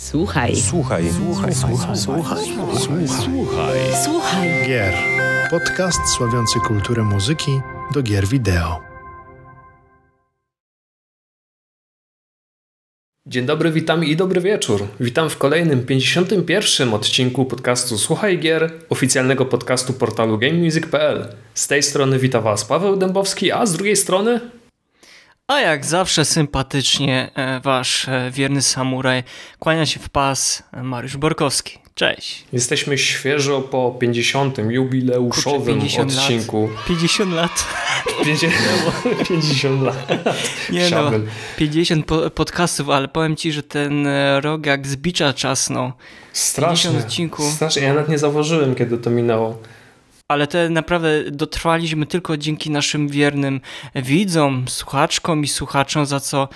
Słuchaj. Słuchaj, słuchaj, słuchaj, słuchaj, słuchaj, słuchaj. Słuchaj. Gier. Podcast sławiący kulturę muzyki do gier wideo. Dzień dobry, witam i dobry wieczór. Witam w kolejnym 51. odcinku podcastu Słuchaj Gier, oficjalnego podcastu portalu GameMusic.pl. Z tej strony wita Was Paweł Dębowski, a z drugiej strony A jak zawsze sympatycznie e, wasz e, wierny samuraj kłania się w pas e, Mariusz Borkowski. Cześć. jesteśmy świeżo po 50. jubileuszowym Kurczę, 50 lat. odcinku. 50 lat. 50, 50 lat. Nie no, Chciałbym. 50 po podcastów, ale powiem ci, że ten e, rok jak z bicza czasnął. Strasznie. 50 odcinków. Strasznie. Ja nawet nie zauważyłem, kiedy to minęło. Ale te naprawdę dotrwaliśmy tylko dzięki naszym wiernym widzom, słuchaczkom i słuchaczom, za co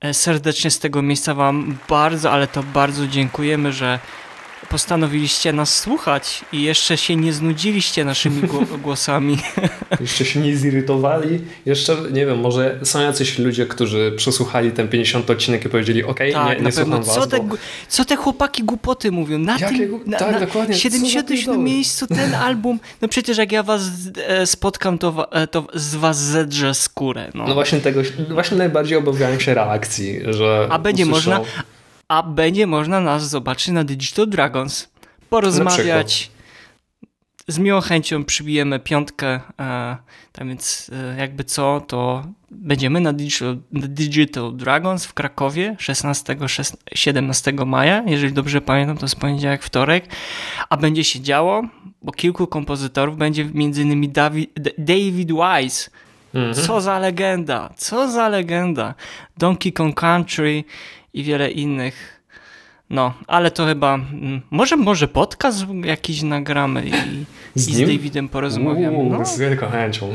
e, serdecznie z tego miejsca wam bardzo, ale to bardzo dziękujemy, że postanowiliście nas słuchać i jeszcze się nie znudziliście naszymi gło- głosami. Jeszcze się nie zirytowali. Jeszcze, nie wiem, może są jacyś ludzie, którzy przesłuchali ten 50 odcinek i powiedzieli, okej, tak, nie, nie słucham Co was, te, bo... co te chłopaki głupoty mówią? Na Jakie tym, na, tak, na dokładnie, co za 77 pierdoły? miejscu ten album. No przecież jak ja was e, spotkam, to, e, to z was zedrze skórę. No. No właśnie tego, właśnie najbardziej obawiałem się reakcji, że A będzie usłyszą- można, a będzie można nas zobaczyć na Digital Dragons, porozmawiać. Z miłą chęcią przybijemy piątkę, e, tak więc e, jakby co, to będziemy na Digital, na Digital Dragons w Krakowie 16-17 maja, jeżeli dobrze pamiętam, to jest poniedziałek, wtorek, a będzie się działo, bo kilku kompozytorów będzie m.in. David, David Wise, Mhm. co za legenda, co za legenda. Donkey Kong Country i wiele innych. No, ale to chyba. mm, Może, może podcast jakiś nagramy i, Z i z? Davidem porozmawiamy. Uuu, No, Z wielką chęcią.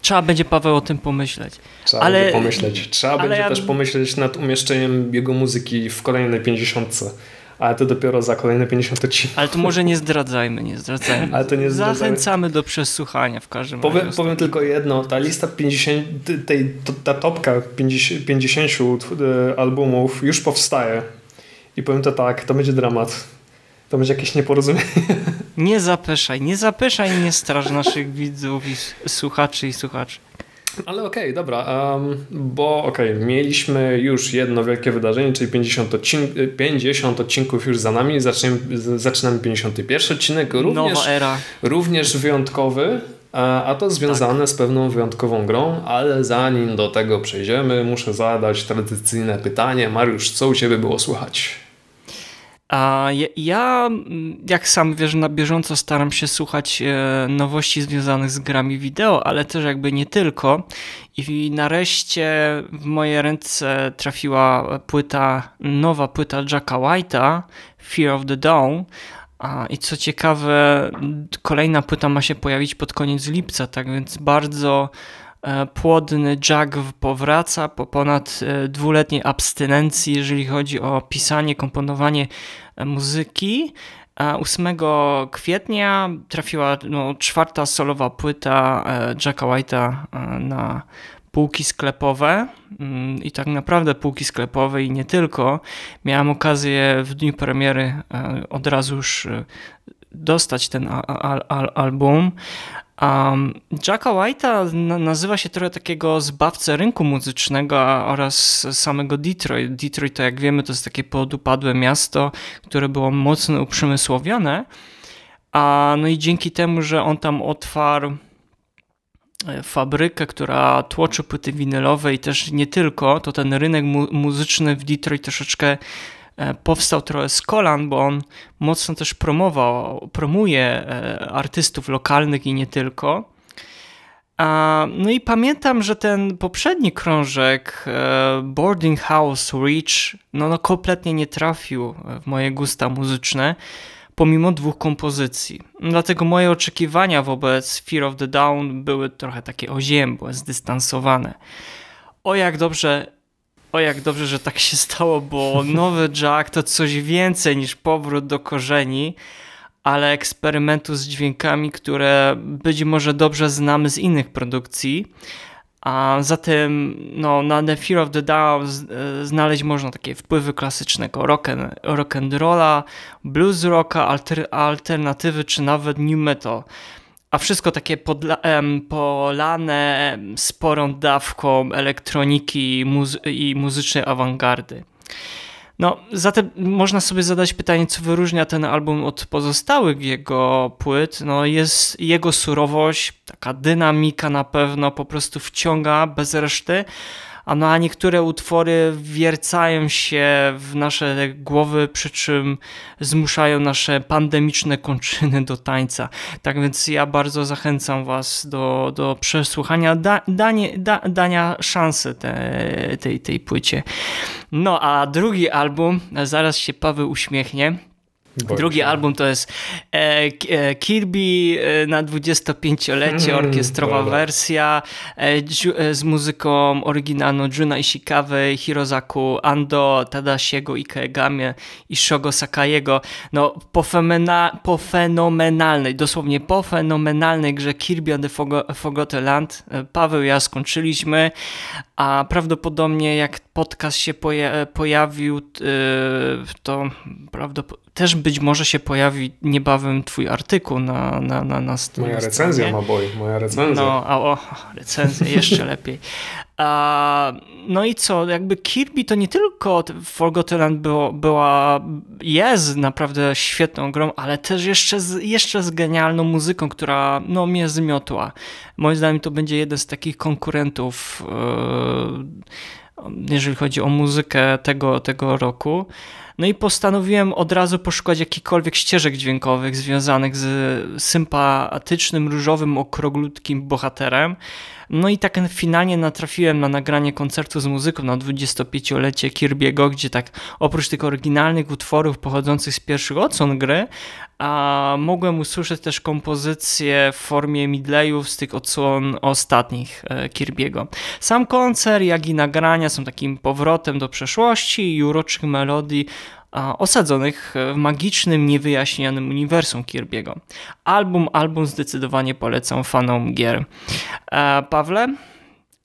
trzeba będzie Paweł o tym pomyśleć. Trzeba Ale- będzie pomyśleć. Trzeba będzie ja- też pomyśleć nad umieszczeniem jego muzyki w kolejnej 50. Ale to dopiero za kolejne 50 odcinków. Ale to może nie zdradzajmy, nie zdradzajmy. Ale to nie zdradzajmy. Zachęcamy do przesłuchania w każdym Powiem, razie. powiem tylko jedno, ta lista 50, tej, ta topka 50, 50 e, albumów już powstaje. I powiem to tak, to będzie dramat. To będzie jakieś nieporozumienie. Nie zapeszaj, nie zapeszaj nie straż naszych widzów i słuchaczy i słuchaczy. Ale okej, dobra, em, bo okej, mieliśmy już jedno wielkie wydarzenie, czyli 50, odcin 50 odcinków już za nami, zaczniemy, zaczynamy 51 odcinek, również, Nowa era. również wyjątkowy, a, a to związane z pewną wyjątkową grą, ale zanim do tego przejdziemy, muszę zadać tradycyjne pytanie. Mariusz, co u Ciebie było słychać? A ja, mm, jak sam wiesz, na bieżąco staram się słuchać e, nowości związanych z grami wideo, ale też jakby nie tylko. I nareszcie w moje ręce trafiła płyta, nowa płyta Jacka White'a, Fear of the Dawn. A, I co ciekawe, kolejna płyta ma się pojawić pod koniec lipca, tak więc bardzo płodny Jack powraca po ponad e, dwuletniej abstynencji, jeżeli chodzi o pisanie, komponowanie e, muzyki. A 8 kwietnia trafiła no, czwarta solowa płyta e, Jacka White'a e, na półki sklepowe Mm, i tak naprawdę półki sklepowe i nie tylko. Miałem okazję w dniu premiery e, od razu już e, dostać ten a- a- al- album. Um, Jacka White'a na- nazywa się trochę takiego zbawcę rynku muzycznego oraz samego Detroit. Detroit, to jak wiemy, to jest takie podupadłe miasto, które było mocno uprzemysłowione. A, no i dzięki temu, że on tam otwarł e, fabrykę, która tłoczy płyty winylowe i też nie tylko, to ten rynek mu- muzyczny w Detroit troszeczkę powstał trochę z kolan, bo on mocno też promował, promuje e, artystów lokalnych i nie tylko. No i pamiętam, że ten poprzedni krążek e, Boarding House Reach no, no kompletnie nie trafił w moje gusta muzyczne, pomimo dwóch kompozycji. Dlatego moje oczekiwania wobec Fear of the Down były trochę takie oziębłe, zdystansowane. O jak dobrze, o jak dobrze, że tak się stało, bo nowy Jack to coś więcej niż powrót do korzeni, ale eksperymentu z dźwiękami, które być może dobrze znamy z innych produkcji. A zatem no, na The Fear of the Down e, znaleźć można takie wpływy klasycznego rock and, rock and rolla, blues rocka, alter, alternatywy czy nawet new metal. A wszystko takie podla, polane sporą dawką elektroniki muzy i muzycznej awangardy. No, zatem można sobie zadać pytanie, co wyróżnia ten album od pozostałych jego płyt. No, jest jego surowość, taka dynamika na pewno po prostu wciąga bez reszty, a, no, a niektóre utwory wiercają się w nasze głowy, przy czym zmuszają nasze pandemiczne kończyny do tańca. Tak więc ja bardzo zachęcam Was do, do przesłuchania, da, danie, da, dania szansy te, tej, tej płycie. No a drugi album, zaraz się Paweł uśmiechnie. Drugi album to jest e, e, Kirby e, na 25-lecie, mm, orkiestrowa wersja z muzyką oryginalną Juna Ishikawy, Hirozaku Ando, Tadashiego Ikegamie i Shogo Sakaiego. No, po, femena, po fenomenalnej, dosłownie po fenomenalnej grze Kirby and the Forgotten Land Paweł i ja skończyliśmy, a prawdopodobnie jak podcast się poja pojawił, to prawdopodobnie też być może się pojawi niebawem twój artykuł na, na, na, na Moja recenzja ma boj, moja recenzja. No, a o, recenzja jeszcze lepiej. A, no i co, jakby Kirby to nie tylko Forgotten Land było, była, jest naprawdę świetną grą, ale też jeszcze z, jeszcze z genialną muzyką, która no, mnie zmiotła. Moim zdaniem to będzie jeden z takich konkurentów, yy, jeżeli chodzi o muzykę tego, tego roku. No i postanowiłem od razu poszukać jakichkolwiek ścieżek dźwiękowych związanych z sympatycznym, różowym, okroglutkim bohaterem. No i tak finalnie natrafiłem na nagranie koncertu z muzyką na 25-lecie Kirby'ego, gdzie tak oprócz tych oryginalnych utworów pochodzących z pierwszych odsłon gry, a mogłem usłyszeć też kompozycje w formie midlayów z tych odsłon ostatnich e, Kirby'ego. Sam koncert, jak i nagrania są takim powrotem do przeszłości i uroczych melodii osadzonych w magicznym, niewyjaśnionym uniwersum Kirby'ego. Album, album zdecydowanie polecam fanom gier. E, Pawle,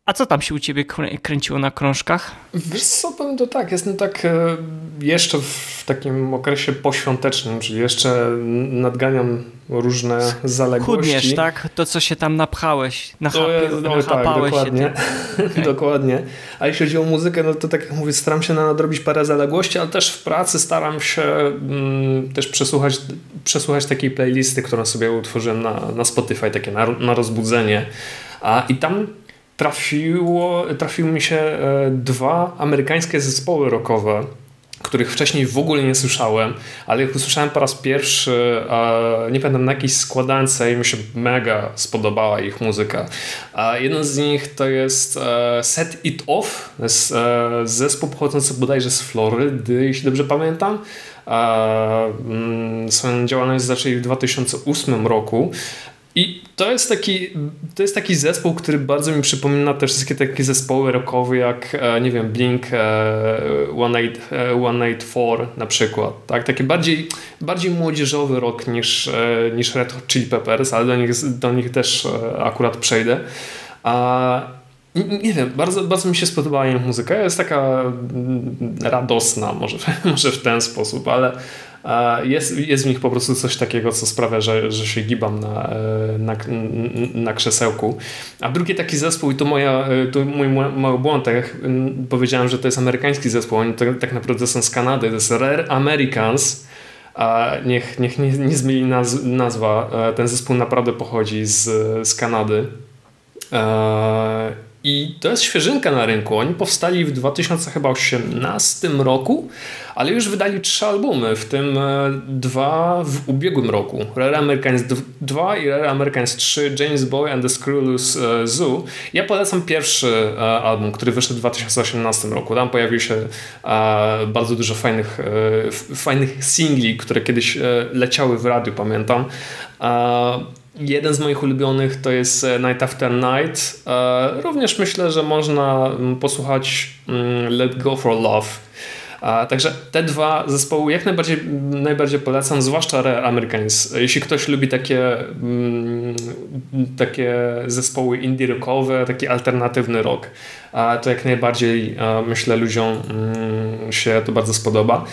a co tam się u ciebie kręciło na krążkach? Wiesz co, powiem to tak, jestem tak e, jeszcze w takim okresie poświątecznym, czyli jeszcze nadganiam różne zaległości. Chudniesz, tak? To, co się tam napchałeś, nachapałeś no, tak, dokładnie. Okay. dokładnie. A jeśli chodzi o muzykę, no to tak jak mówię, staram się nadrobić parę zaległości, ale też w pracy staram się mm, też przesłuchać, przesłuchać takiej playlisty, którą sobie utworzyłem na, na Spotify, takie na, na rozbudzenie. A, I tam trafiło, trafiły mi się e, dwa amerykańskie zespoły rockowe, których wcześniej w ogóle nie słyszałem, ale jak usłyszałem po raz pierwszy, nie pamiętam na jakiejś składance i mi się mega spodobała ich muzyka. Jeden z nich to jest e, Set It Off, to jest e, zespół pochodzący bodajże z Florydy, jeśli dobrze pamiętam. Mm, swoją działalność zaczęli w 2008 roku i to jest, taki, to jest taki zespół, który bardzo mi przypomina te wszystkie takie zespoły rockowe jak, e, nie wiem, Blink 184 e, na przykład. Tak? Taki bardziej, bardziej młodzieżowy rock niż, e, niż Red Hot Chili Peppers, ale do nich, do nich też akurat przejdę. A nie wiem, bardzo, bardzo mi się spodobała jej muzyka. Jest taka mm, radosna, może, może w ten sposób, ale jest, jest w nich po prostu coś takiego, co sprawia, że, że się gibam na, e, na, na krzesełku. A drugi taki zespół, i to, moja, e, to mój mały błąd, tak powiedziałem, że to jest amerykański zespół, oni to, tak naprawdę są z Kanady, to jest Rare Americans. A niech, niech nie, nie zmieni naz, nazwa. E, ten zespół naprawdę pochodzi z, z Kanady. I to jest świeżynka na rynku. Oni powstali w 2018 roku, ale już wydali trzy albumy, w tym e, dwa w ubiegłym roku. Rare Americans 2 i Rare Americans 3, James Boy and the Screwless e, Zoo. Ja polecam pierwszy e, album, który wyszedł w 2018 roku. Tam pojawiło się bardzo dużo fajnych, fajnych singli, które kiedyś leciały w radiu, pamiętam. Jeden z moich ulubionych to jest Night After Night. Również myślę, że można mm, posłuchać mm, Let Go for Love A, także te dwa zespoły jak najbardziej, najbardziej polecam, zwłaszcza Rare Americans. Jeśli ktoś lubi takie, mm, takie zespoły indie rockowe, taki alternatywny rock, to jak najbardziej myślę ludziom mm, się to bardzo spodoba.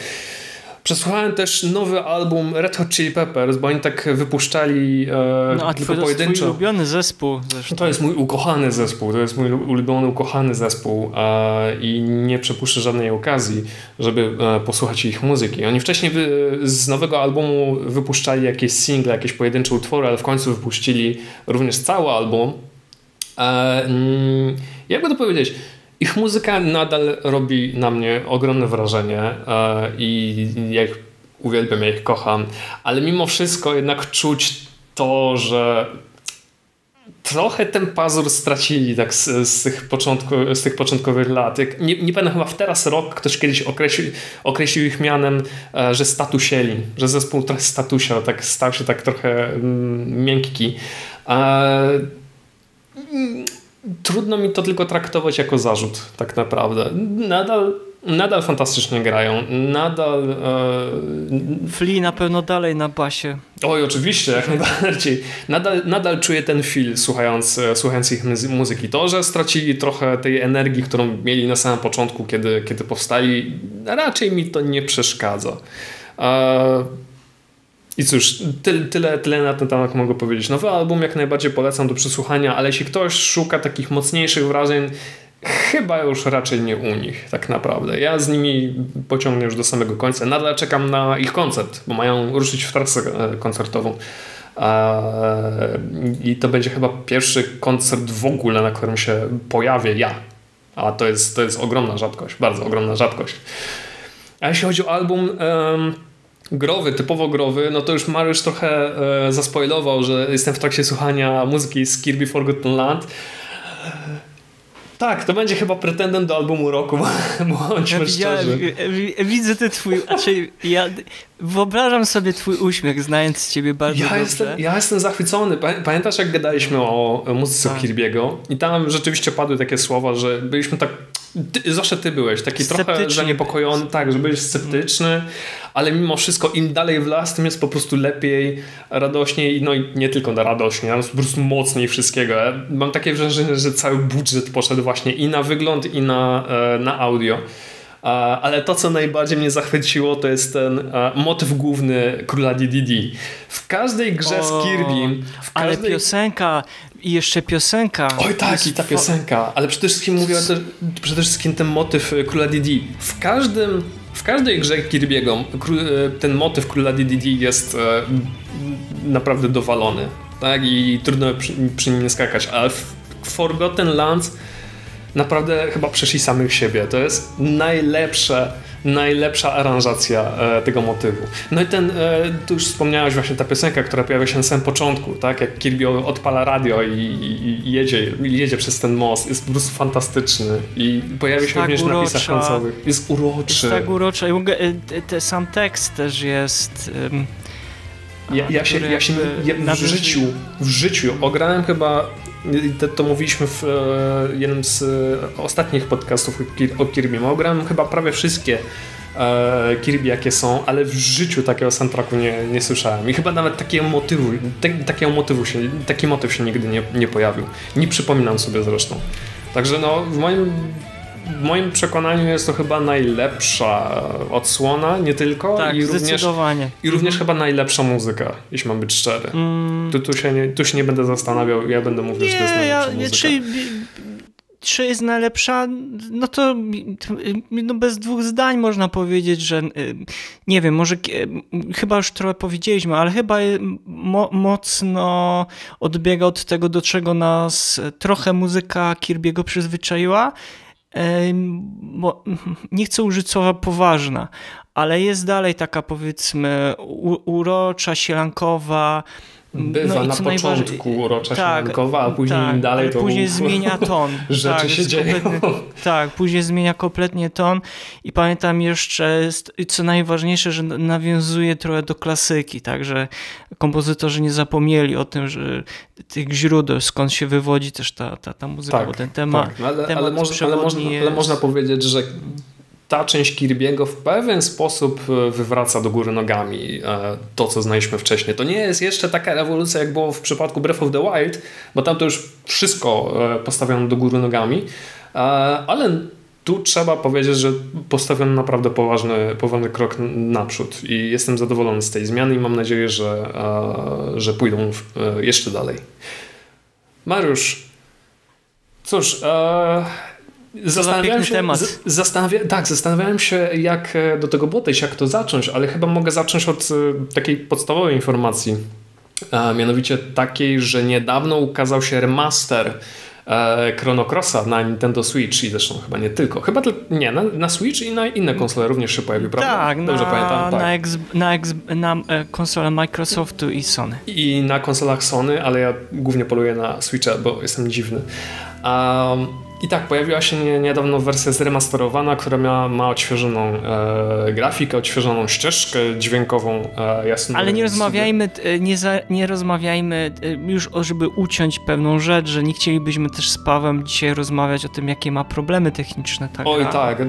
Przesłuchałem też nowy album Red Hot Chili Peppers, bo oni tak wypuszczali e, no, a tylko twój, pojedynczo. To jest ulubiony zespół zresztą. To jest mój ukochany zespół, to jest mój ulubiony, ukochany zespół e, i nie przepuszczę żadnej okazji, żeby e, posłuchać ich muzyki. Oni wcześniej wy, z nowego albumu wypuszczali jakieś single, jakieś pojedyncze utwory, ale w końcu wypuścili również cały album. E, mm, jakby to powiedzieć? Ich muzyka nadal robi na mnie ogromne wrażenie e, i jak uwielbiam, ja ich kocham, ale mimo wszystko jednak czuć to, że trochę ten pazur stracili tak z, z, tych, początku, z tych początkowych lat. Nie, nie pamiętam, chyba w teraz rok ktoś kiedyś określił, określił ich mianem, e, że statusieli, że zespół trochę statusia, tak stał się tak trochę mm, miękki. E, trudno mi to tylko traktować jako zarzut, tak naprawdę. Nadal, nadal fantastycznie grają, nadal... E... Flea na pewno dalej na basie. Oj, oczywiście, jak najbardziej. Nadal, nadal czuję ten feel słuchając, słuchając ich muzyki. To, że stracili trochę tej energii, którą mieli na samym początku, kiedy, kiedy powstali, raczej mi to nie przeszkadza. E i cóż, ty, tyle, tyle na ten temat mogę powiedzieć. Nowy album jak najbardziej polecam do przesłuchania, ale jeśli ktoś szuka takich mocniejszych wrażeń, chyba już raczej nie u nich, tak naprawdę. Ja z nimi pociągnę już do samego końca. Nadal czekam na ich koncert, bo mają ruszyć w trasę e, koncertową. I to będzie chyba pierwszy koncert w ogóle, na którym się pojawię ja. A to jest, to jest ogromna rzadkość, bardzo ogromna rzadkość. A jeśli chodzi o album, growy, typowo growy, no to już Mariusz trochę e, zaspoilował, że jestem w trakcie słuchania muzyki z Kirby Forgotten Land. Tak, to będzie chyba pretendent do albumu roku, bądźmy ja, szczerzy. Ja, widzę ten twój, znaczy ja wyobrażam sobie twój uśmiech, znając ciebie bardzo ja dobrze. Jestem, ja jestem zachwycony. Pamiętasz jak gadaliśmy o muzyce tak. Kirby'ego i tam rzeczywiście padły takie słowa, że byliśmy tak ty, zawsze ty byłeś taki trochę zaniepokojony, tak, że byłeś sceptyczny, ale mimo wszystko im dalej w las, tym jest po prostu lepiej, radośniej, no i nie tylko na radośnie, ale po prostu mocniej wszystkiego. Ja mam takie wrażenie, że cały budżet poszedł właśnie i na wygląd, i na, e, na audio. Ale to, co najbardziej mnie zachwyciło, to jest ten motyw główny króla DDD. W każdej grze o, z Kirby. Ale piosenka, i jeszcze piosenka. Oj tak, i ta piosenka. Ale przede wszystkim mówię przede wszystkim ten motyw e, króla DD. W każdym, w każdej grze Kirby'ego e, ten motyw króla DDD jest e, naprawdę dowalony. Tak? I trudno przy, przy nim nie skakać. Ale w Forgotten Lands naprawdę chyba przeszli samych siebie. To jest najlepsze najlepsza aranżacja e, tego motywu. No i ten, e, tu już wspomniałeś właśnie ta piosenka, która pojawia się na samym początku, tak? Jak Kirby odpala radio i, i, i jedzie, jedzie przez ten most. Jest po prostu fantastyczny i pojawia się tak również urocza. na napisach końcowych. Jest uroczy. Jest tak urocza i e, sam tekst też jest... Um... Ja, ja, się, ja się ja w życiu, w życiu ograłem chyba to, to mówiliśmy w e, jednym z e, ostatnich podcastów o Kirby. Ograłem chyba prawie wszystkie e, Kirby jakie są, ale w życiu takiego soundtracku nie, nie słyszałem. I chyba nawet takiego motywu, te, takiego motywu się, taki motyw się nigdy nie, nie pojawił. Nie przypominam sobie zresztą. Także no, w moim w moim przekonaniu jest to chyba najlepsza odsłona, nie tylko. Tak, i również, I również mm. chyba najlepsza muzyka, jeśli mam być szczery. Mm. Tu, tu, się nie, tu się nie będę zastanawiał, ja będę mówił, nie, że to jest najlepsza ja, muzyka. Czy, czy jest najlepsza? No to no bez dwóch zdań można powiedzieć, że y, nie wiem, może chyba już trochę powiedzieliśmy, ale chyba mo, mocno odbiega od tego, do czego nas trochę muzyka Kirby'ego przyzwyczaiła nie chcę użyć słowa poważna, ale jest dalej taka powiedzmy urocza, sielankowa, Bywa no na początku urocza tak, sielankowa, a później tak, dalej to później zmienia ton. rzeczy tak, się dzieją. Tak, później zmienia kompletnie ton i pamiętam jeszcze, co najważniejsze, że nawiązuje trochę do klasyki, także kompozytorzy nie zapomnieli o tym, że tych źródeł, skąd się wywodzi też ta, ta, ta muzyka, tak, bo ten temat, tak, no ale, temat ale, moż, ale, można, ale można powiedzieć, że ta część Kirby'ego w pewien sposób e, wywraca do góry nogami e, to, co znaliśmy wcześniej. To nie jest jeszcze taka rewolucja, jak było w przypadku Breath of the Wild, bo tam to już wszystko e, postawiono do góry nogami, ale tu trzeba powiedzieć, że postawiono naprawdę poważny, poważny krok naprzód i jestem zadowolony z tej zmiany i mam nadzieję, że, że pójdą jeszcze dalej. Mariusz, cóż, Zastanawiałem się, temat. Zastanawia, tak, zastanawiałem się, jak e, do tego podejść, jak to zacząć, ale chyba mogę zacząć od e, takiej podstawowej informacji. A mianowicie takiej, że niedawno ukazał się remaster e, Chrono Crossa na Nintendo Switch i zresztą chyba nie tylko. Chyba nie, na, na Switch i na inne konsole również się pojawił, prawda? Tak, Dobrze na, pamiętam. Tak. Na, ex, na, ex, na konsole Microsoftu i Sony. I na konsolach Sony, ale ja głównie poluję na Switcha, bo jestem dziwny. Um, i tak, pojawiła się niedawno wersja zremasterowana, która miała, ma odświeżoną e, grafikę, odświeżoną ścieżkę dźwiękową, e, jasno. Ale nie rozmawiajmy, e, nie, za, nie rozmawiajmy e, już, żeby uciąć pewną rzecz, że nie chcielibyśmy też z Pawem dzisiaj rozmawiać o tym, jakie ma problemy techniczne ta Oj tak,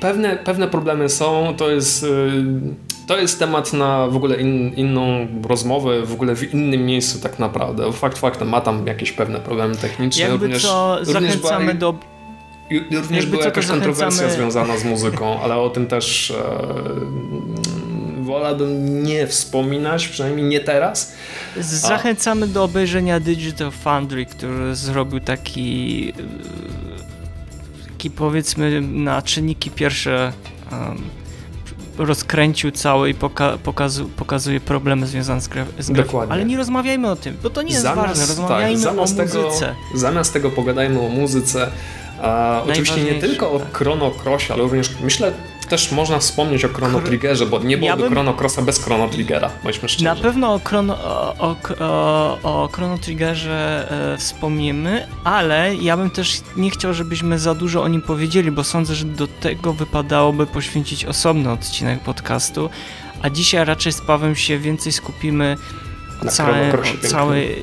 pewne, pewne problemy są, to jest... E, to jest temat na w ogóle in, inną rozmowę, w ogóle w innym miejscu tak naprawdę. Fakt faktem, ma tam jakieś pewne problemy techniczne. Jakby również, co, również zachęcamy była, do... Również była jakaś kontrowersja związana z muzyką, ale o tym też e, wolałbym nie wspominać, przynajmniej nie teraz. Zachęcamy A. do obejrzenia Digital Foundry, który zrobił taki, e, taki powiedzmy na czynniki pierwsze um, rozkręcił cały i poka pokazu pokazuje problemy związane z, gra z Dokładnie. Ale nie rozmawiajmy o tym, bo to nie jest zamiast, ważne. Rozmawiajmy tak, o muzyce. Tego, zamiast tego pogadajmy o muzyce. A, oczywiście nie tylko o Chrono Crossie, ale również myślę też można wspomnieć o Chrono Triggerze, bo nie byłoby ja bym... Chrono Crossa bez Chrono Triggera, bądźmy szczerzy. Na pewno o Chrono, o, o, o Chrono Triggerze e, wspomnimy, ale ja bym też nie chciał, żebyśmy za dużo o nim powiedzieli, bo sądzę, że do tego wypadałoby poświęcić osobny odcinek podcastu, a dzisiaj raczej z Pawem się więcej skupimy na całe, cały,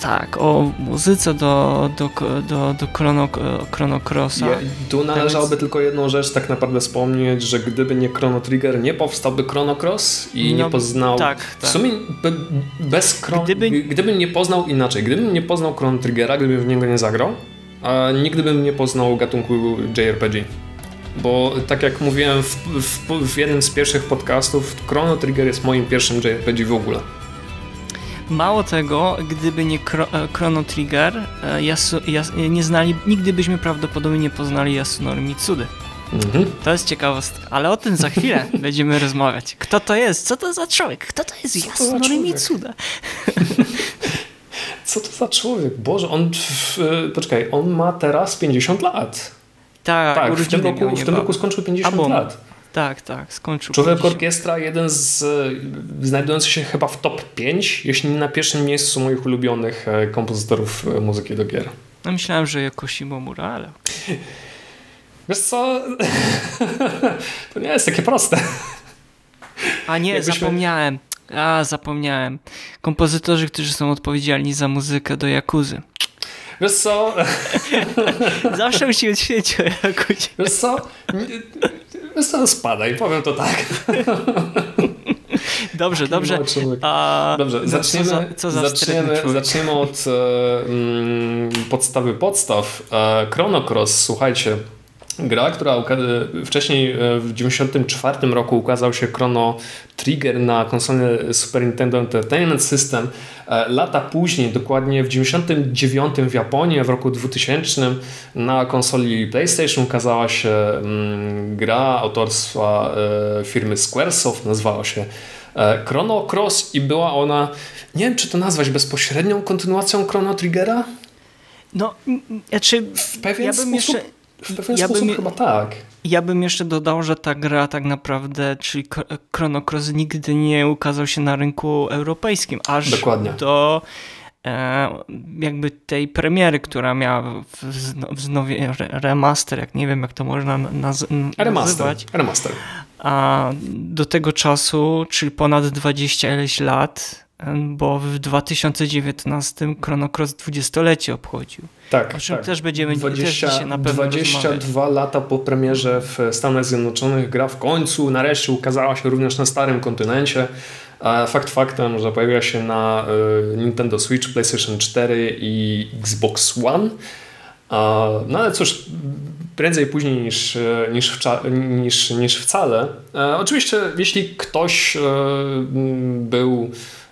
tak, o muzyce do, do, do, do Chrono, Chrono Crossa. Ja, tu należałoby Więc... tylko jedną rzecz tak naprawdę wspomnieć, że gdyby nie Chrono Trigger, nie powstałby Chrono Cross i no, nie poznał... Tak, tak. W sumie bez Chrono... Gdyby... gdybym nie poznał inaczej, gdybym nie poznał Chrono Triggera, gdybym w niego nie zagrał, a nigdy bym nie poznał gatunku JRPG. Bo tak jak mówiłem w, w, w jednym z pierwszych podcastów, Chrono Trigger jest moim pierwszym JRPG w ogóle. Mało tego, gdyby nie e, Chrono Trigger, e, Yasu, Yas, nie znali, nigdy byśmy prawdopodobnie nie poznali Yasunori Mitsudy. Mhm. To jest ciekawostka, ale o tym za chwilę będziemy rozmawiać. Kto to jest? Co to za człowiek? Kto to jest Yasunori Mitsuda? Co to za człowiek? Boże, on. W, e, poczekaj, on ma teraz 50 lat. Tak, tak w, tym roku, w tym roku skończył 50 Albo, lat. Tak, tak, skończył. Człowiek Orkiestra, jeden z znajdujący się chyba w top 5, jeśli nie na pierwszym miejscu moich ulubionych e, kompozytorów e, muzyki do gier. No myślałem, że jako Shimomura, ale... Wiesz co? to nie jest takie proste. A nie, Jakbyśmy... zapomniałem. A, zapomniałem. Kompozytorzy, którzy są odpowiedzialni za muzykę do Jakuzy. Wiesz co? Zawsze musimy świecić o Jakuzie. Wiesz co? Wiesz co, spadaj, powiem to tak. Dobrze, dobrze. A, dobrze, zaczniemy, co co za zaczniemy, zaczniemy od um, podstawy podstaw. E, Chrono Cross, słuchajcie, gra, która wcześniej e, w 1994 roku ukazał się Chrono Trigger na konsoli Super Nintendo Entertainment System. E, lata później, dokładnie w 1999 w Japonii, w roku 2000 na konsoli PlayStation ukazała się mm, gra autorstwa e, firmy Squaresoft, nazywała się Chrono Cross i była ona, nie wiem czy to nazwać bezpośrednią kontynuacją Chrono Triggera? No, znaczy, w pewien ja bym sposób... jeszcze w pewien ja sposób bym, chyba tak. Ja bym jeszcze dodał, że ta gra tak naprawdę, czyli Chrono Cross nigdy nie ukazał się na rynku europejskim, aż Dokładnie. do e, jakby tej premiery, która miała wznowie remaster, jak nie wiem jak to można naz remaster, nazywać. Remaster. A do tego czasu, czyli ponad 20 ileś lat, bo w 2019 Chrono Cross 20-lecie obchodził. Tak, o czym tak. też będziemy 20, też na pewno 22 rozmawiać. lata po premierze w Stanach Zjednoczonych gra w końcu nareszcie ukazała się również na starym kontynencie. A Fakt faktem, że pojawiła się na y, Nintendo Switch, PlayStation 4 i Xbox One. A, No ale cóż, prędzej później niż, e, niż, wcza- niż, niż wcale. E, oczywiście, jeśli ktoś e, był, e,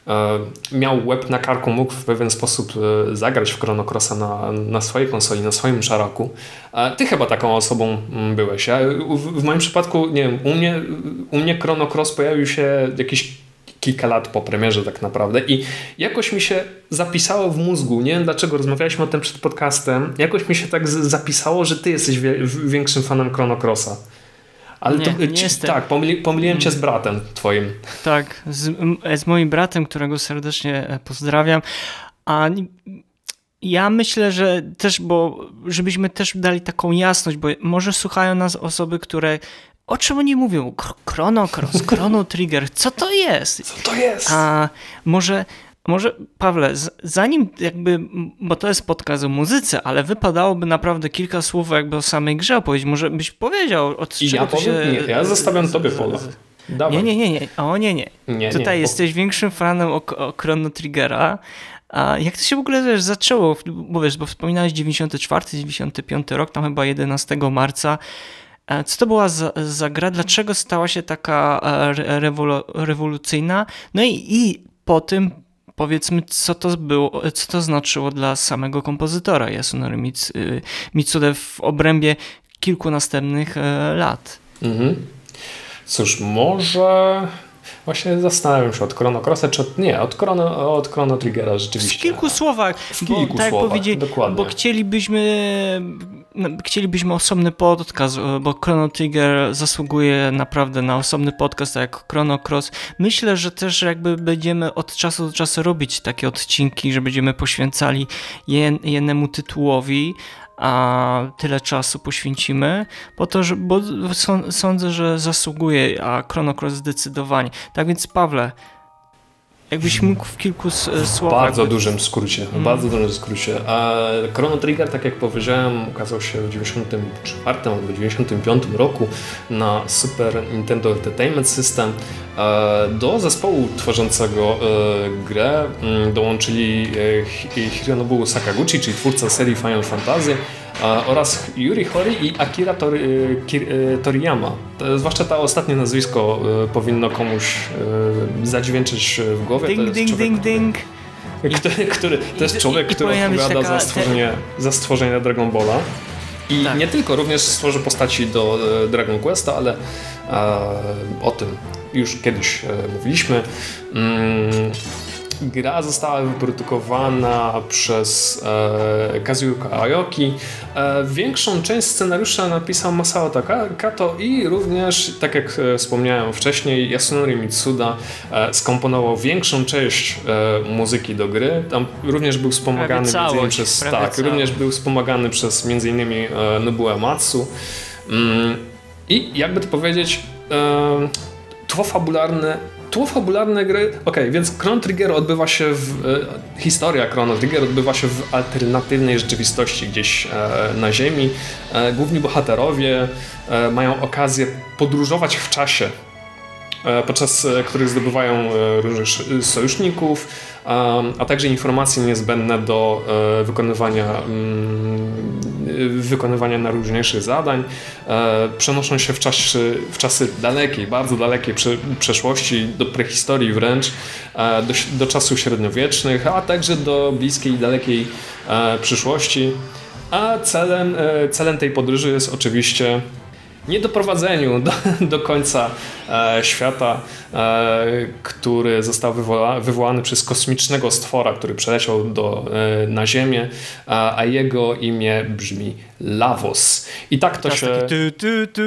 miał łeb na karku, mógł w pewien sposób e, zagrać w Chrono Crossa na, na swojej konsoli, na swoim szaraku. E, ty chyba taką osobą mm, byłeś. Ja, w, w moim przypadku, nie wiem, u mnie, u mnie Chrono Cross pojawił się jakieś kilka lat po premierze tak naprawdę i jakoś mi się zapisało w mózgu, nie wiem dlaczego, rozmawialiśmy o tym przed podcastem, jakoś mi się tak zapisało, że ty jesteś wie, większym fanem Chrono Crossa. Ale Nie, to, nie jestem. tak, pomyli, pomyliłem cię z bratem twoim. Tak, z, z moim bratem, którego serdecznie e, pozdrawiam. A ja myślę, że też, bo żebyśmy też dali taką jasność, bo może słuchają nas osoby, które o czym oni mówią? Chrono Cross, Chrono Trigger, co to jest? Co to jest? A może, może Pawle, zanim jakby, bo to jest podcast o muzyce, ale wypadałoby naprawdę kilka słów jakby o samej grze opowiedzieć. Może byś powiedział, od I czego ja powiem, się... nie, ja zostawiam tobie pola. Dawaj. Nie, nie, nie, nie. O nie, nie. Nie, Tutaj nie, bo- jesteś większym fanem o, o Chrono Triggera. A jak to się w ogóle wiesz, zaczęło? Bo wiesz, bo wspominałeś 94, 95 rok, tam chyba 11 marca. E, Co to była za, za gra? Dlaczego stała się taka e, re- rewolu, rewolucyjna? No i, i po tym powiedzmy, co to było, co to znaczyło dla samego kompozytora Yasunori y, Mitsude w obrębie kilku następnych e, lat. Mhm. Cóż, może... Właśnie zastanawiam się od Chrono Crossa, czy od, nie, od Chrono, od Chrono Triggera W rzeczywiście. kilku słowach, W bo, kilku tak jak słowach, powiedzieli, dokładnie. bo chcielibyśmy, chcielibyśmy osobny podcast, bo Chrono Trigger zasługuje naprawdę na osobny podcast, tak jak Chrono Cross. Myślę, że też jakby będziemy od czasu do czasu robić takie odcinki, że będziemy poświęcali jednemu tytułowi, a tyle czasu poświęcimy, po to, że, bo są- sądzę, że zasługuje, a Chrono Cross zdecydowanie. Tak więc Pawle, jakbyś mógł w kilku W słowach... bardzo dużym skrócie, w bardzo dużym skrócie. A Chrono Trigger, tak jak powiedziałem, ukazał się w 94 albo 95 roku na Super Nintendo Entertainment System. E, Do zespołu tworzącego e, grę mm, dołączyli e, Hi- Hironobu Sakaguchi, czyli twórca serii Final Fantasy e, oraz Yuri Hori i Akira Tori, Kir- e, Toriyama. To, zwłaszcza to ostatnie nazwisko e, powinno komuś zadźwięczyć w głowie. Ding, ding, człowiek, ding, ding. który, który, to jest człowiek, i- i który odpowiada za, stworzenie, za stworzenie Dragon Balla. I Tak. nie tylko, również stworzy postaci do Dragon Questa, ale e, o tym już kiedyś e, mówiliśmy. Mm, gra została wyprodukowana przez e, Kazuyoka Aoki. E, większą część scenariusza napisał Masao Kato i również, tak jak e, wspomniałem wcześniej, Yasunori Mitsuda e, skomponował większą część e, muzyki do gry. Tam również był wspomagany Prawie między innymi całość, przez tak, całość. również był wspomagany przez między innymi e, Nobuo Ematsu. Mm, I jakby to powiedzieć, e, tło fabularne, tło fabularne gry, okej, więc Chrono Trigger odbywa się w, e, historia Chrono Trigger odbywa się w alternatywnej rzeczywistości gdzieś e, na ziemi. E, główni bohaterowie e, mają okazję podróżować w czasie podczas e, których zdobywają e, różnych sz- sojuszników, a, także informacje niezbędne do e, wykonywania, mm, wykonywania najróżniejszych zadań. E, Przenoszą się w, czasie, w czasy dalekiej, bardzo dalekiej prze, przeszłości, do prehistorii wręcz, e, do, do czasów średniowiecznych, a także do bliskiej i dalekiej e, przyszłości. A celem, e, celem tej podróży jest oczywiście nie doprowadzeniu do, do końca e, świata, e, który został wywoła, wywołany przez kosmicznego stwora, który przeleciał do, e, na Ziemię, a, a jego imię brzmi Lavos. I tak to Teraz się... ty, ty, ty.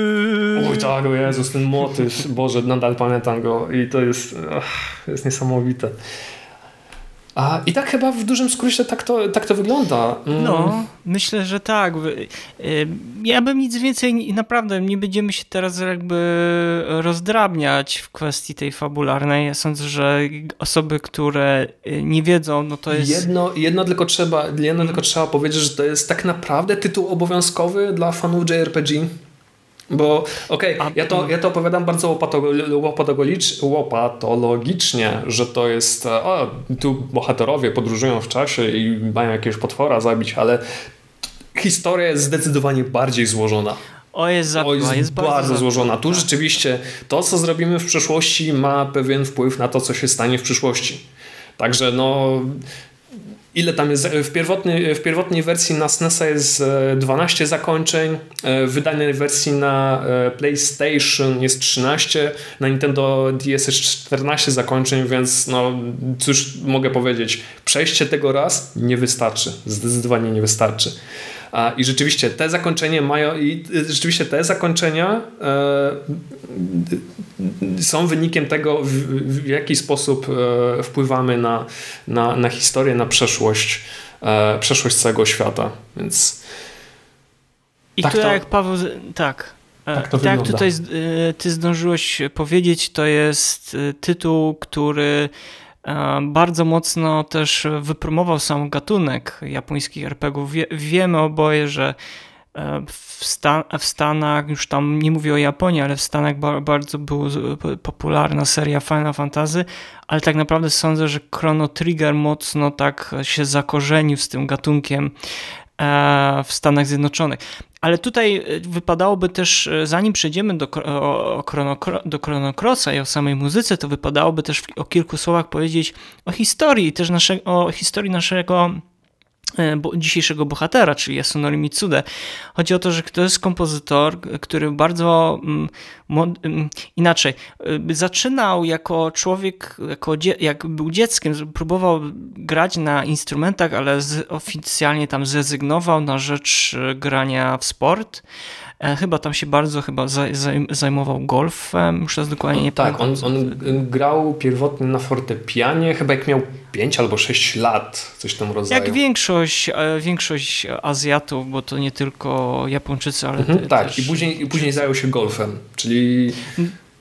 Oj tak, o Jezus, ten motyw, Boże, nadal pamiętam go i to jest, ach, jest niesamowite. A, I tak chyba w dużym skrócie tak to, tak to wygląda. Mm. No, myślę, że tak. Y, ja bym nic więcej, naprawdę nie będziemy się teraz jakby rozdrabniać w kwestii tej fabularnej. Ja sądzę, że osoby, które y, nie wiedzą, no to jest... Jedno, jedno, tylko, trzeba, jedno tylko trzeba powiedzieć, że to jest tak naprawdę tytuł obowiązkowy dla fanów JRPG. Bo okej, okay, ja, to, ja to opowiadam bardzo łopatologicznie, że to jest o, tu bohaterowie podróżują w czasie i mają jakiegoś potwora zabić, ale historia jest zdecydowanie bardziej złożona. O, jest, za, o, jest, jest bardzo, bardzo złożona. Tu tak. rzeczywiście to, co zrobimy w przyszłości, ma pewien wpływ na to, co się stanie w przyszłości. Także no, ile tam jest, w, pierwotnej, w pierwotnej wersji na SNES jest 12 e, zakończeń, e, w wydanej wersji na e, PlayStation jest 13, na Nintendo DS jest 14 zakończeń, więc no cóż mogę powiedzieć, przejście tego raz nie wystarczy, zdecydowanie nie wystarczy. I rzeczywiście te zakończenia mają, i rzeczywiście te zakończenia e, są wynikiem tego, w, jaki sposób e, wpływamy na, na, na historię, na przeszłość, e, przeszłość całego świata. Więc. I tak to, jak Paweł. Tak. Tak, to tak tutaj ty zdążyłeś powiedzieć, to jest tytuł, który bardzo mocno też wypromował sam gatunek japońskich RPGów. Wie, wiemy oboje, że e, w, Stan w, Stanach, już tam nie mówię o Japonii, ale w Stanach ba bardzo była popularna seria Final Fantasy, ale tak naprawdę sądzę, że Chrono Trigger mocno tak się zakorzenił z tym gatunkiem e, w Stanach Zjednoczonych. Ale tutaj e, wypadałoby też, e, zanim przejdziemy do, o, do Chrono Crossa i o samej muzyce, to wypadałoby też o kilku słowach powiedzieć o historii, też nasze, o historii naszego dzisiejszego bohatera, czyli Yasunori Mitsude. Chodzi o to, że to jest kompozytor, który bardzo mm, mm, inaczej e, zaczynał jako człowiek, jako jak był dzieckiem, próbował grać na instrumentach, ale oficjalnie tam zrezygnował na rzecz e, grania w sport. E, chyba tam się bardzo chyba zajmował golfem, już teraz dokładnie nie tak, pamiętam. Tak, on, on grał pierwotnie na fortepianie, chyba jak miał 5 albo 6 lat, coś tam rodzaju. Jak większość, e, większość Azjatów, bo to nie tylko Japończycy, ale mhm, Tak, też... i później, i później zajął się golfem, czyli...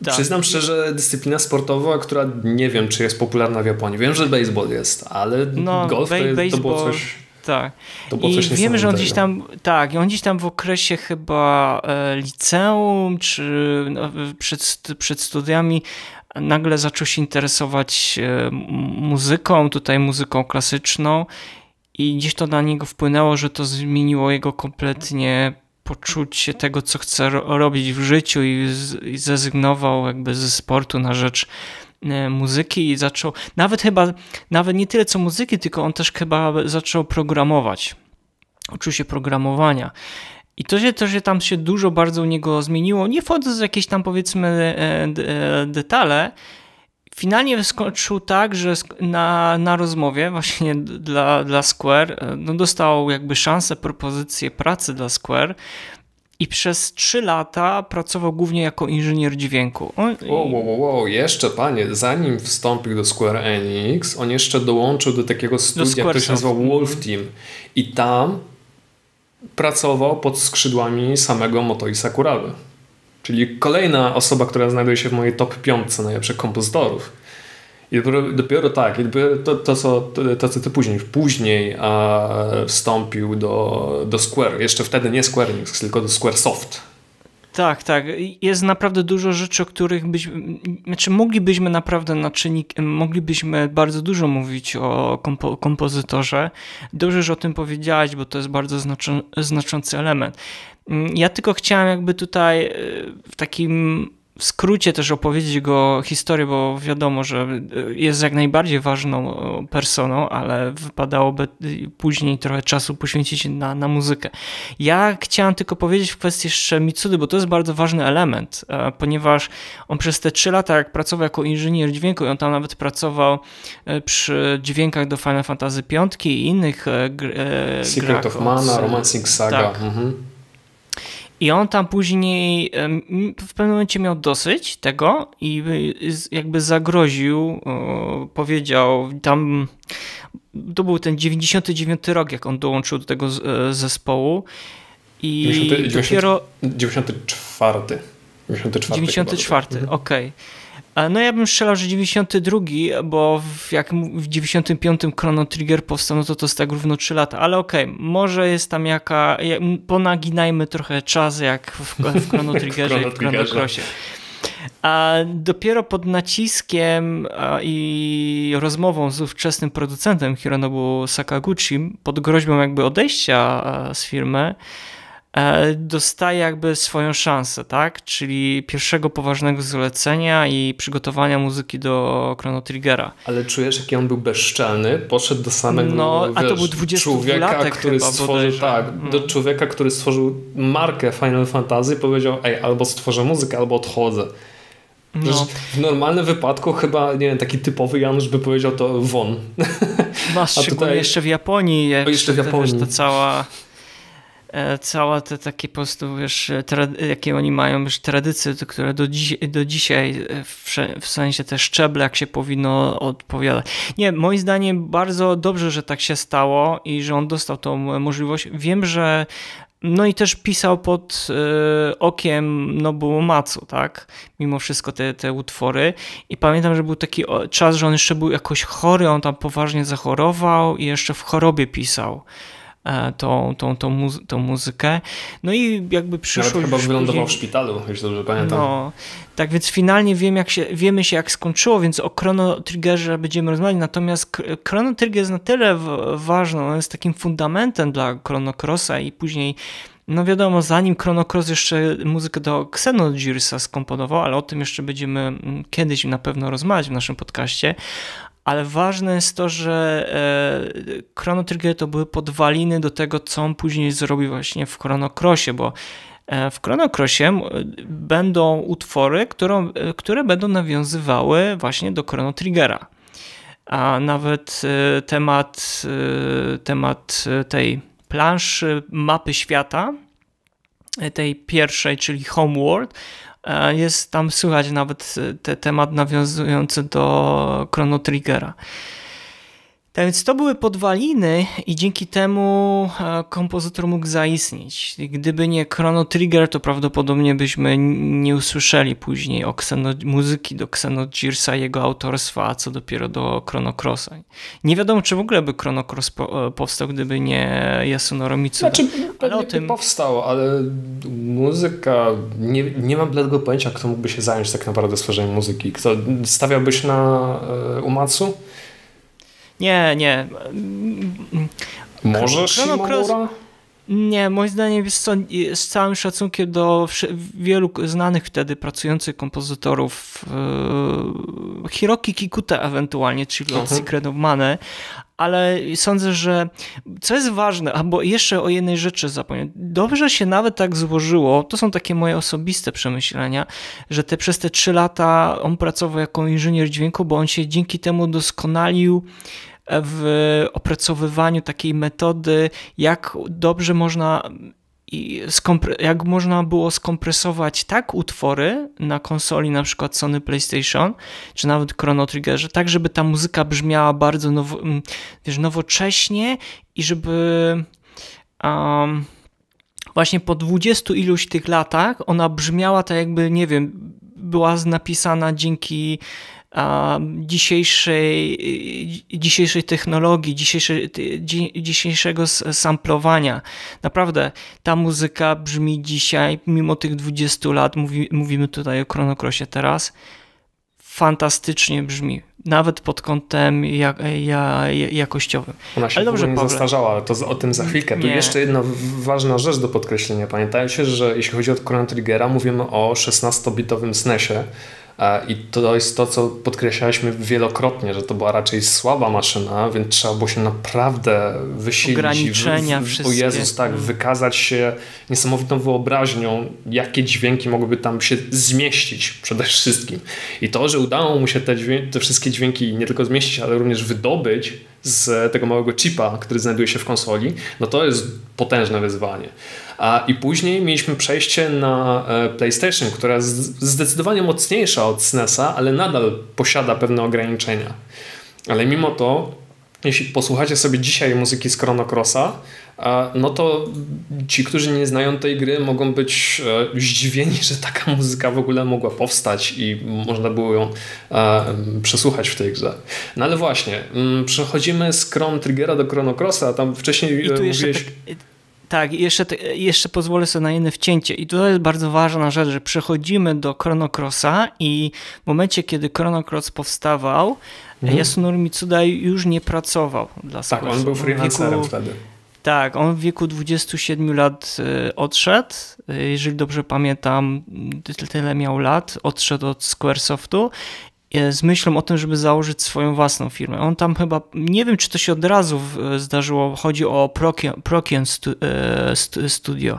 Tak. Przyznam szczerze, dyscyplina sportowa, która nie wiem, czy jest popularna w Japonii. Wiem, że baseball jest, ale no, golf to, jest, to było coś tak. I wiemy, że on gdzieś tam, tak, on gdzieś tam w okresie chyba e, liceum, czy no, przed, przed studiami nagle zaczął się interesować e, muzyką, tutaj muzyką klasyczną i gdzieś to na niego wpłynęło, że to zmieniło jego kompletnie poczucie tego, co chce robić w życiu i, i zrezygnował jakby ze sportu na rzecz muzyki i zaczął, nawet chyba, nawet nie tyle co muzyki, tylko on też chyba zaczął programować. Uczył się programowania. I to się, to się tam się dużo bardzo u niego zmieniło, nie wchodząc w jakieś tam powiedzmy e, e, detale, finalnie skończył tak, że na, na rozmowie właśnie dla, dla Square no dostał jakby szansę, propozycję pracy dla Square i przez 3 lata pracował głównie jako inżynier dźwięku. On... Wow, wow, wow, jeszcze panie, zanim wstąpił do Square Enix, on jeszcze dołączył do takiego studia, które się nazywa Wolf Team i tam pracował pod skrzydłami samego Motoi Sakurawy. Czyli kolejna osoba, która znajduje się w mojej top 5 najlepszych kompozytorów. I dopiero, dopiero tak, to, to, co, to, to, co ty później, później a, wstąpił do, do Square. Jeszcze wtedy nie Square Enix, tylko do Squaresoft. Tak, tak. Jest naprawdę dużo rzeczy, o których byśmy, znaczy moglibyśmy naprawdę na czynnik, moglibyśmy bardzo dużo mówić o kompo, kompozytorze. Dobrze, że o tym powiedziałeś, bo to jest bardzo znaczą, znaczący element. Ja tylko chciałem jakby tutaj e, w takim w skrócie też opowiedzieć jego historię, bo wiadomo, że jest jak najbardziej ważną personą, ale wypadałoby później trochę czasu poświęcić na, na muzykę. Ja chciałem tylko powiedzieć w kwestii jeszcze Mitsudy, bo to jest bardzo ważny element, e, ponieważ on przez te trzy lata, jak pracował jako inżynier dźwięku, i on tam nawet pracował e, przy dźwiękach do Final Fantasy V i innych e, Secret grach. of Mana, Romancing Saga. Tak. Mhm. I on tam później w pewnym momencie miał dosyć tego i jakby zagroził, powiedział tam, to był ten 99 rok, jak on dołączył do tego e, zespołu. I 90, dopiero. 94. 94, 94 okej. Okay. No ja bym strzelał, że 92, bo w, jak w 95 Chrono Trigger powstał, no to to jest tak równo 3 lata, ale okej, okay, może jest tam jaka, ponaginajmy trochę czas jak w, w Chrono Triggerze i w Chrono Crossie. A dopiero pod naciskiem i rozmową z ówczesnym producentem Hironobu Sakaguchi, pod groźbą jakby odejścia z firmy, E, dostaje jakby swoją szansę, tak? Czyli pierwszego poważnego zlecenia i przygotowania muzyki do Chrono Triggera. Ale czujesz, jaki on był bezczelny? Poszedł do samego no, wiesz, a to był 20 człowieka, który chyba, stworzył, tak, hmm. do człowieka, który stworzył markę Final Fantasy powiedział, ej, albo stworzę muzykę, albo odchodzę. No. W normalnym wypadku chyba, nie wiem, taki typowy Janusz by powiedział to won. No, szczególnie tutaj... jeszcze w Japonii. Jeszcze, w Japonii. Wiesz, to cała E, cała te takie po prostu, wiesz, jakie oni mają już tradycje, które do, do dzisiaj e, w, w, sensie te szczeble, jak się powinno odpowiadać. Nie, moim zdaniem bardzo dobrze, że tak się stało i że on dostał tą możliwość. Wiem, że no i też pisał pod y, okiem Nobuo Matsu, tak? Mimo wszystko te, te utwory. I pamiętam, że był taki czas, że on jeszcze był jakoś chory, on tam poważnie zachorował i jeszcze w chorobie pisał. E, tą, tą, tą, muzy tą muzykę. No i jakby przyszło... Nawet chyba wylądował w szpitalu, jeśli dobrze pamiętam. No, tak więc finalnie wiem, jak się, wiemy się jak skończyło, więc o Chrono Triggerze będziemy rozmawiać, natomiast Chrono Trigger jest na tyle ważny, on jest takim fundamentem dla Chrono Crossa i później no wiadomo, zanim Chrono Cross jeszcze muzykę do Xenogearsa skomponował, ale o tym jeszcze będziemy mm, kiedyś na pewno rozmawiać w naszym podcaście, ale ważne jest to, że e, Chrono Trigger to były podwaliny do tego, co on później zrobi właśnie w Chrono Crossie, bo e, w Chrono Crossie będą utwory, którą, e, które będą nawiązywały właśnie do Chrono Triggera. A nawet temat, temat tej planszy mapy świata, tej pierwszej, czyli Homeworld, E, jest tam słychać nawet e, te, temat nawiązujący do Chrono Triggera. Tak więc to były podwaliny i dzięki temu e, kompozytor mógł zaistnieć. Gdyby nie Chrono Trigger, to prawdopodobnie byśmy nie usłyszeli później o Xeno, muzyki do Xenogearsa i jego autorstwa, a co dopiero do Chrono Crossa. Nie wiadomo, czy w ogóle by Chrono Cross po, powstał, gdyby nie Yasunoro Mitsuda. Znaczy, ale o tym powstał, ale muzyka, nie, nie mam bladego pojęcia, kto mógłby się zająć tak naprawdę stworzeniem muzyki. Kto stawiałbyś na y, Umatsu? Nie, nie. Może Shimomura? Nie, moim zdaniem jest co, z całym szacunkiem do wielu znanych wtedy pracujących kompozytorów, yy, Hiroki Kikuta ewentualnie, czyli od mhm. Secret of Mana, ale sądzę, że co jest ważne, albo jeszcze o jednej rzeczy zapomniałem. Dobrze się nawet tak złożyło, to są takie moje osobiste przemyślenia, że te przez te trzy lata on pracował jako inżynier dźwięku, bo on się dzięki temu doskonalił w opracowywaniu takiej metody, jak dobrze można i jak można było skompresować tak utwory na konsoli, na przykład Sony PlayStation, czy nawet Chrono Triggerze, tak żeby ta muzyka brzmiała bardzo nowo, wiesz, nowocześnie i żeby um, właśnie po dwudziestu iluś tych latach ona brzmiała tak jakby, nie wiem, była napisana dzięki dzisiejszej, dzisiejszej technologii, dzisiejszego samplowania. Naprawdę ta muzyka brzmi dzisiaj, mimo tych 20 lat, mówi, mówimy tutaj o Chronocrossie teraz, fantastycznie brzmi. Nawet pod kątem jak, jak, jakościowym. Ona się Ale dobrze, nie zastarzała, ale to o tym za chwilkę. Tu jeszcze jedna ważna rzecz do podkreślenia. Pamiętajcie, że jeśli chodzi o Chrono Triggera, mówimy o 16-bitowym SNESie, i to jest to, co podkreślaliśmy wielokrotnie, że to była raczej słaba maszyna, więc trzeba było się naprawdę wysilić. Ograniczenia wszystkie. O Jezus, tak, mm. wykazać się niesamowitą wyobraźnią, jakie dźwięki mogłyby tam się zmieścić przede wszystkim. I to, że udało mu się te, dźwięki, te wszystkie dźwięki nie tylko zmieścić, ale również wydobyć z tego małego chipa, który znajduje się w konsoli, no to jest potężne wyzwanie. A, I później mieliśmy przejście na e, PlayStation, która jest zdecydowanie mocniejsza od SNESa, ale nadal posiada pewne ograniczenia. Ale mimo to jeśli posłuchacie sobie dzisiaj muzyki z Chrono Crossa, no to ci, którzy nie znają tej gry, mogą być e, zdziwieni, że taka muzyka w ogóle mogła powstać i można było ją e, przesłuchać w tej grze. No ale właśnie, mm, przechodzimy z Chrono Triggera do Chrono Crossa, tam wcześniej I tu mówiłeś... Jeszcze tak, tak, jeszcze, jeszcze pozwolę sobie na jedno wcięcie. I to jest bardzo ważna rzecz, że przechodzimy do Chrono Crossa i w momencie, kiedy Chrono Cross powstawał, mhm. Yasunori Mitsuda już nie pracował dla Tak, on był freelancerem wtedy. Tak, on w wieku 27 lat y, odszedł, y, jeżeli dobrze pamiętam, tyle miał lat, odszedł od Squaresoftu z myślą o tym, żeby założyć swoją własną firmę. On tam chyba, nie wiem czy to się od razu zdarzyło, chodzi o Prokian Studio.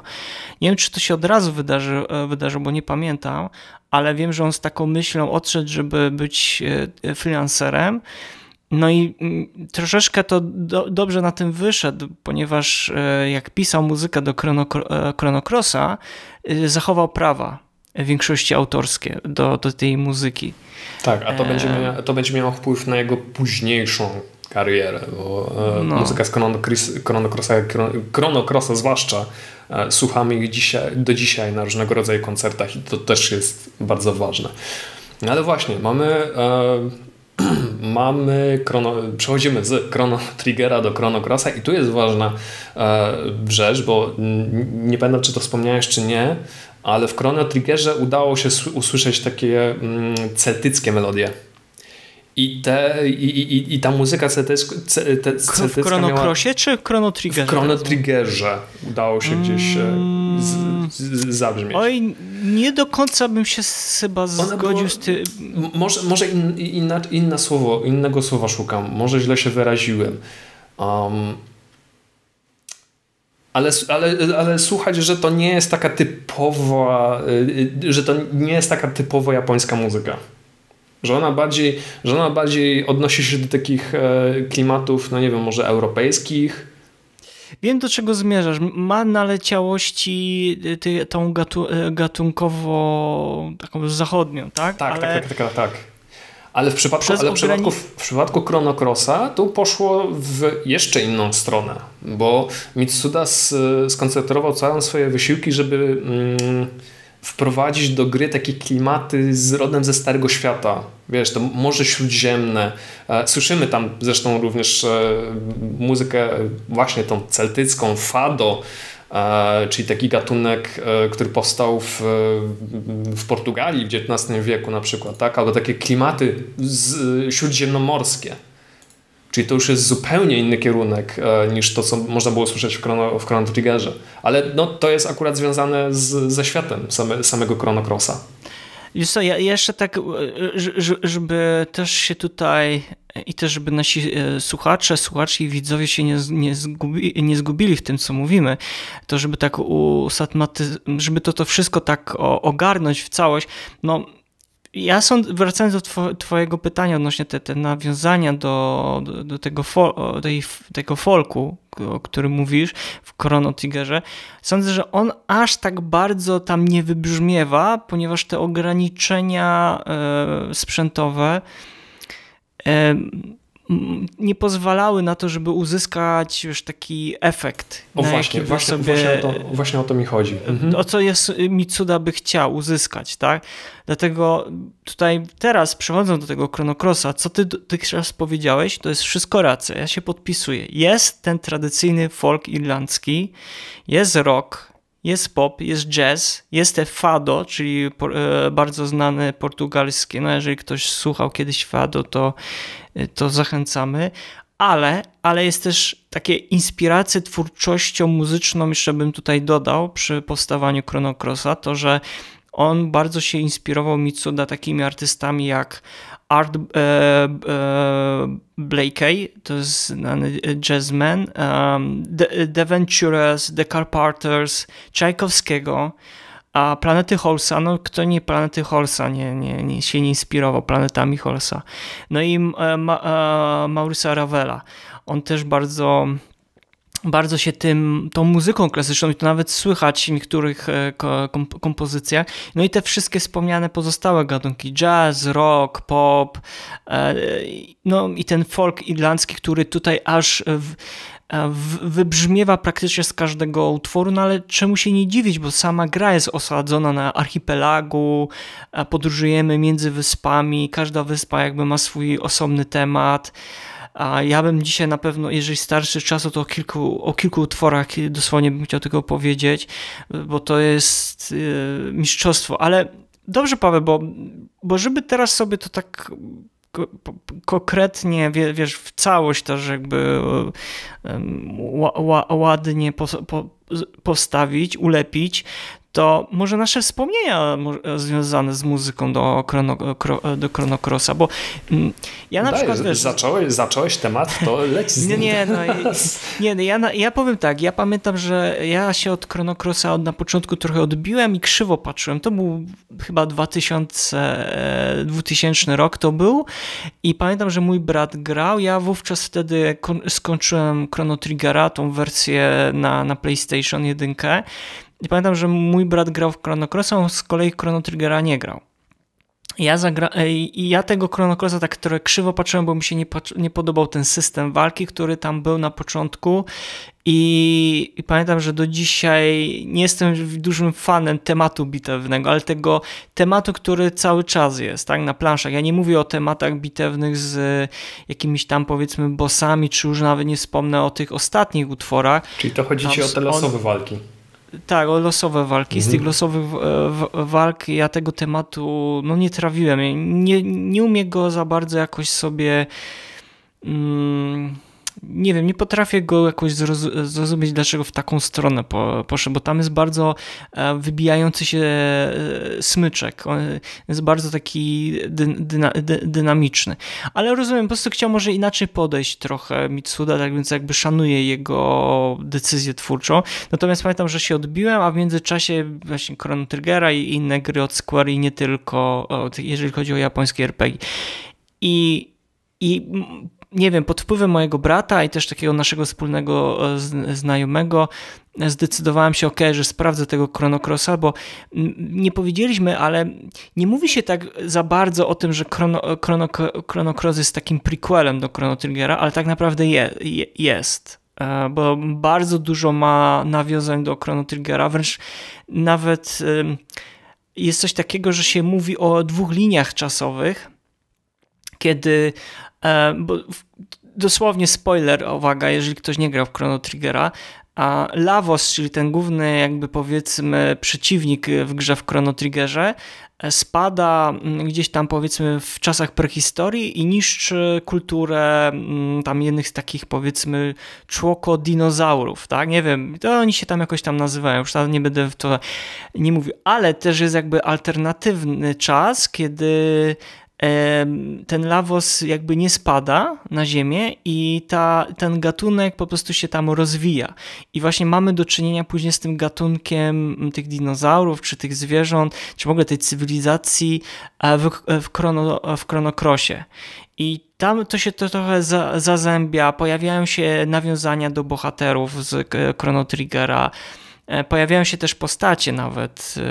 Nie wiem czy to się od razu wydarzy, wydarzyło, bo nie pamiętam, ale wiem, że on z taką myślą odszedł, żeby być freelancerem. No i mm, troszeczkę to do, dobrze na tym wyszedł, ponieważ e, jak pisał muzykę do Chrono, e, Chrono Crossa, e, zachował prawa większości autorskie do, do tej muzyki. Tak, a to, będzie mia, to będzie miało wpływ na jego późniejszą karierę, bo no. muzyka z Chrono, Chrono, Crossa, Chrono Crossa zwłaszcza słuchamy ich dzisiaj, do dzisiaj na różnego rodzaju koncertach i to też jest bardzo ważne. No ale właśnie, mamy mamy chrono, przechodzimy z Chrono Triggera do Chrono Crossa i tu jest ważna e, rzecz, bo nie pamiętam czy to wspomniałeś czy nie, ale w Chrono Triggerze udało się usłyszeć takie mm, celtyckie melodie. I, te, i, i, i ta muzyka celtycka, celtycka W Chrono Crossie czy w Chrono Triggerze? W Chrono Triggerze udało się gdzieś mm. z, z, zabrzmieć. Oj, nie do końca bym się chyba zgodził z tym. Może, może in, inna, inne słowo, innego słowa szukam. Może źle się wyraziłem. Um, ale, ale, ale słuchać, że to nie jest taka typowa, y, y, że to nie jest taka typowo japońska muzyka. Że ona bardziej, że ona bardziej odnosi się do takich e, klimatów, no nie wiem, może europejskich. Wiem do czego zmierzasz. Ma naleciałości y, ty, tą gatu, e, gatunkowo taką zachodnią, tak? Tak, ale... tak, tak, tak, tak. Ale w przypadku, ale w przypadku, w przypadku Chrono Crossa to poszło w jeszcze inną stronę, bo Mitsuda skoncentrował całe swoje wysiłki, żeby mm, wprowadzić do gry takie klimaty z rodem ze Starego Świata. Wiesz, to Morze Śródziemne. E, słyszymy tam zresztą również e, muzykę właśnie tą celtycką, fado, e, czyli taki gatunek, który powstał w, w Portugalii w XIX wieku na przykład, tak? albo takie klimaty z, śródziemnomorskie. Czyli to już jest zupełnie inny kierunek e, niż to, co można było słyszeć w Chrono, w Chrono Triggerze. Ale no, to jest akurat związane z, ze światem same, samego Chrono Crossa. Wiesz co, ja jeszcze tak, e, żeby też się tutaj i też, żeby nasi e, słuchacze, słuchaczki i widzowie się nie, nie, zgubi, nie zgubili w tym, co mówimy, to żeby tak usatmaty, żeby to, to wszystko tak ogarnąć w całość, no ja sąd, wracając do twojego pytania odnośnie te, te nawiązania do, do, do tego, fol, tej, tego folku, o którym mówisz w Chrono Triggerze, sądzę, że on aż tak bardzo tam nie wybrzmiewa, ponieważ te ograniczenia e, sprzętowe nie pozwalały na to, żeby uzyskać już taki efekt. O właśnie, właśnie, sobie, właśnie, o to, właśnie o to mi chodzi. Mhm. O co jest Mitsuda by chciał uzyskać, tak? Dlatego tutaj teraz przechodząc do tego Chronocrossa, co ty dotychczas powiedziałeś, to jest wszystko racja. Ja się podpisuję. Jest ten tradycyjny folk irlandzki, jest rock, jest pop, jest jazz, jest fado, czyli e, bardzo znane portugalskie. No jeżeli ktoś słuchał kiedyś fado, to, e, to zachęcamy. Ale, ale jest też takie inspiracje twórczością muzyczną, jeszcze bym tutaj dodał przy powstawaniu Chrono Crossa, to że on bardzo się inspirował Mitsuda takimi artystami jak Art e, e, Blakey, to jest znany jazzman, um, The, The Ventures, The Carpenters, Czajkowskiego, a Planety Holsa, no kto nie Planety Holsa nie, nie, nie się nie inspirował planetami Holsa. No i ma, e, Maurice Ravela, on też bardzo bardzo się tym, tą muzyką klasyczną i to nawet słychać w niektórych kompozycjach. No i te wszystkie wspomniane pozostałe gatunki, jazz, rock, pop, no i ten folk irlandzki, który tutaj aż w, wybrzmiewa praktycznie z każdego utworu, no ale czemu się nie dziwić, bo sama gra jest osadzona na archipelagu, podróżujemy między wyspami, każda wyspa jakby ma swój osobny temat. A ja bym dzisiaj na pewno, jeżeli starszy czasu, to o kilku, o kilku utworach dosłownie bym chciał tego powiedzieć, bo to jest yy, mistrzostwo. Ale dobrze, Paweł, bo, bo żeby teraz sobie to tak konkretnie, wiesz, w całość też jakby ładnie postawić, ulepić, to może nasze wspomnienia związane z muzyką do, chrono, do Chronocrossa, bo mm, ja na Daj, przykład... Wiesz, zacząłeś, zacząłeś temat, to leć z Nie, nie, no, nie no, ja, ja powiem tak, ja pamiętam, że ja się od Chronocrossa od, na początku trochę odbiłem i krzywo patrzyłem. To był chyba 2000, 2000 rok to był i pamiętam, że mój brat grał, ja wówczas wtedy skończyłem Chrono Triggera, tą wersję na, na PlayStation 1 i pamiętam, że mój brat grał w Chrono Crossa, on z kolei Chrono Triggera nie grał. Ja, zagra... I ja tego Chrono Crossa tak trochę krzywo patrzyłem, bo mi się nie, nie podobał ten system walki, który tam był na początku i... I, pamiętam, że do dzisiaj nie jestem dużym fanem tematu bitewnego, ale tego tematu, który cały czas jest, tak, na planszach. Ja nie mówię o tematach bitewnych z jakimiś tam powiedzmy bossami, czy już nawet nie wspomnę o tych ostatnich utworach. Czyli to chodzi ci o te losowe on... walki. Tak, o losowe walki. Mhm. Z tych losowych walk ja tego tematu no, nie trawiłem. Nie, nie umiem go za bardzo jakoś sobie. Mm, nie wiem, nie potrafię go jakoś zrozumieć, dlaczego w taką stronę poszedł, bo tam jest bardzo e, wybijający się e, smyczek. On jest bardzo taki dyna, dy, dynamiczny. Ale rozumiem, po prostu chciał może inaczej podejść trochę Mitsuda, tak więc jakby szanuję jego decyzję twórczą. Natomiast pamiętam, że się odbiłem, a w międzyczasie właśnie Chrono Triggera i inne gry od Square i nie tylko, jeżeli chodzi o japońskie RPG. I, i nie wiem, pod wpływem mojego brata i też takiego naszego wspólnego e, znajomego zdecydowałem się, ok, że sprawdzę tego Chronocrossa, bo nie powiedzieliśmy, ale nie mówi się tak za bardzo o tym, że Chrono, Chrono, Chronocross jest takim prequelem do Chrono Triggera, ale tak naprawdę je, je, jest. E, bo bardzo dużo ma nawiązań do Chrono Triggera, wręcz nawet jest coś takiego, że się mówi o dwóch liniach czasowych, kiedy E, bo dosłownie spoiler, uwaga, jeżeli ktoś nie grał w Chrono Triggera, a Lavos, czyli ten główny jakby powiedzmy przeciwnik w grze w Chrono Triggerze, e, spada mm, gdzieś tam powiedzmy w czasach prehistorii i niszczy kulturę mm, tam jednych z takich powiedzmy człoko-dinozaurów, tak? Nie wiem, to oni się tam jakoś tam nazywają, już nie będę w to nie mówił, ale też jest jakby alternatywny czas, kiedy ten lawos jakby nie spada na ziemię i ta, ten gatunek po prostu się tam rozwija. I właśnie mamy do czynienia później z tym gatunkiem tych dinozaurów, czy tych zwierząt, czy w ogóle tej cywilizacji e, w, w, chrono, w chronokrosie. I tam to się to trochę za, zazębia, pojawiają się nawiązania do bohaterów z Chrono Triggera, E, pojawiają się też postacie nawet e,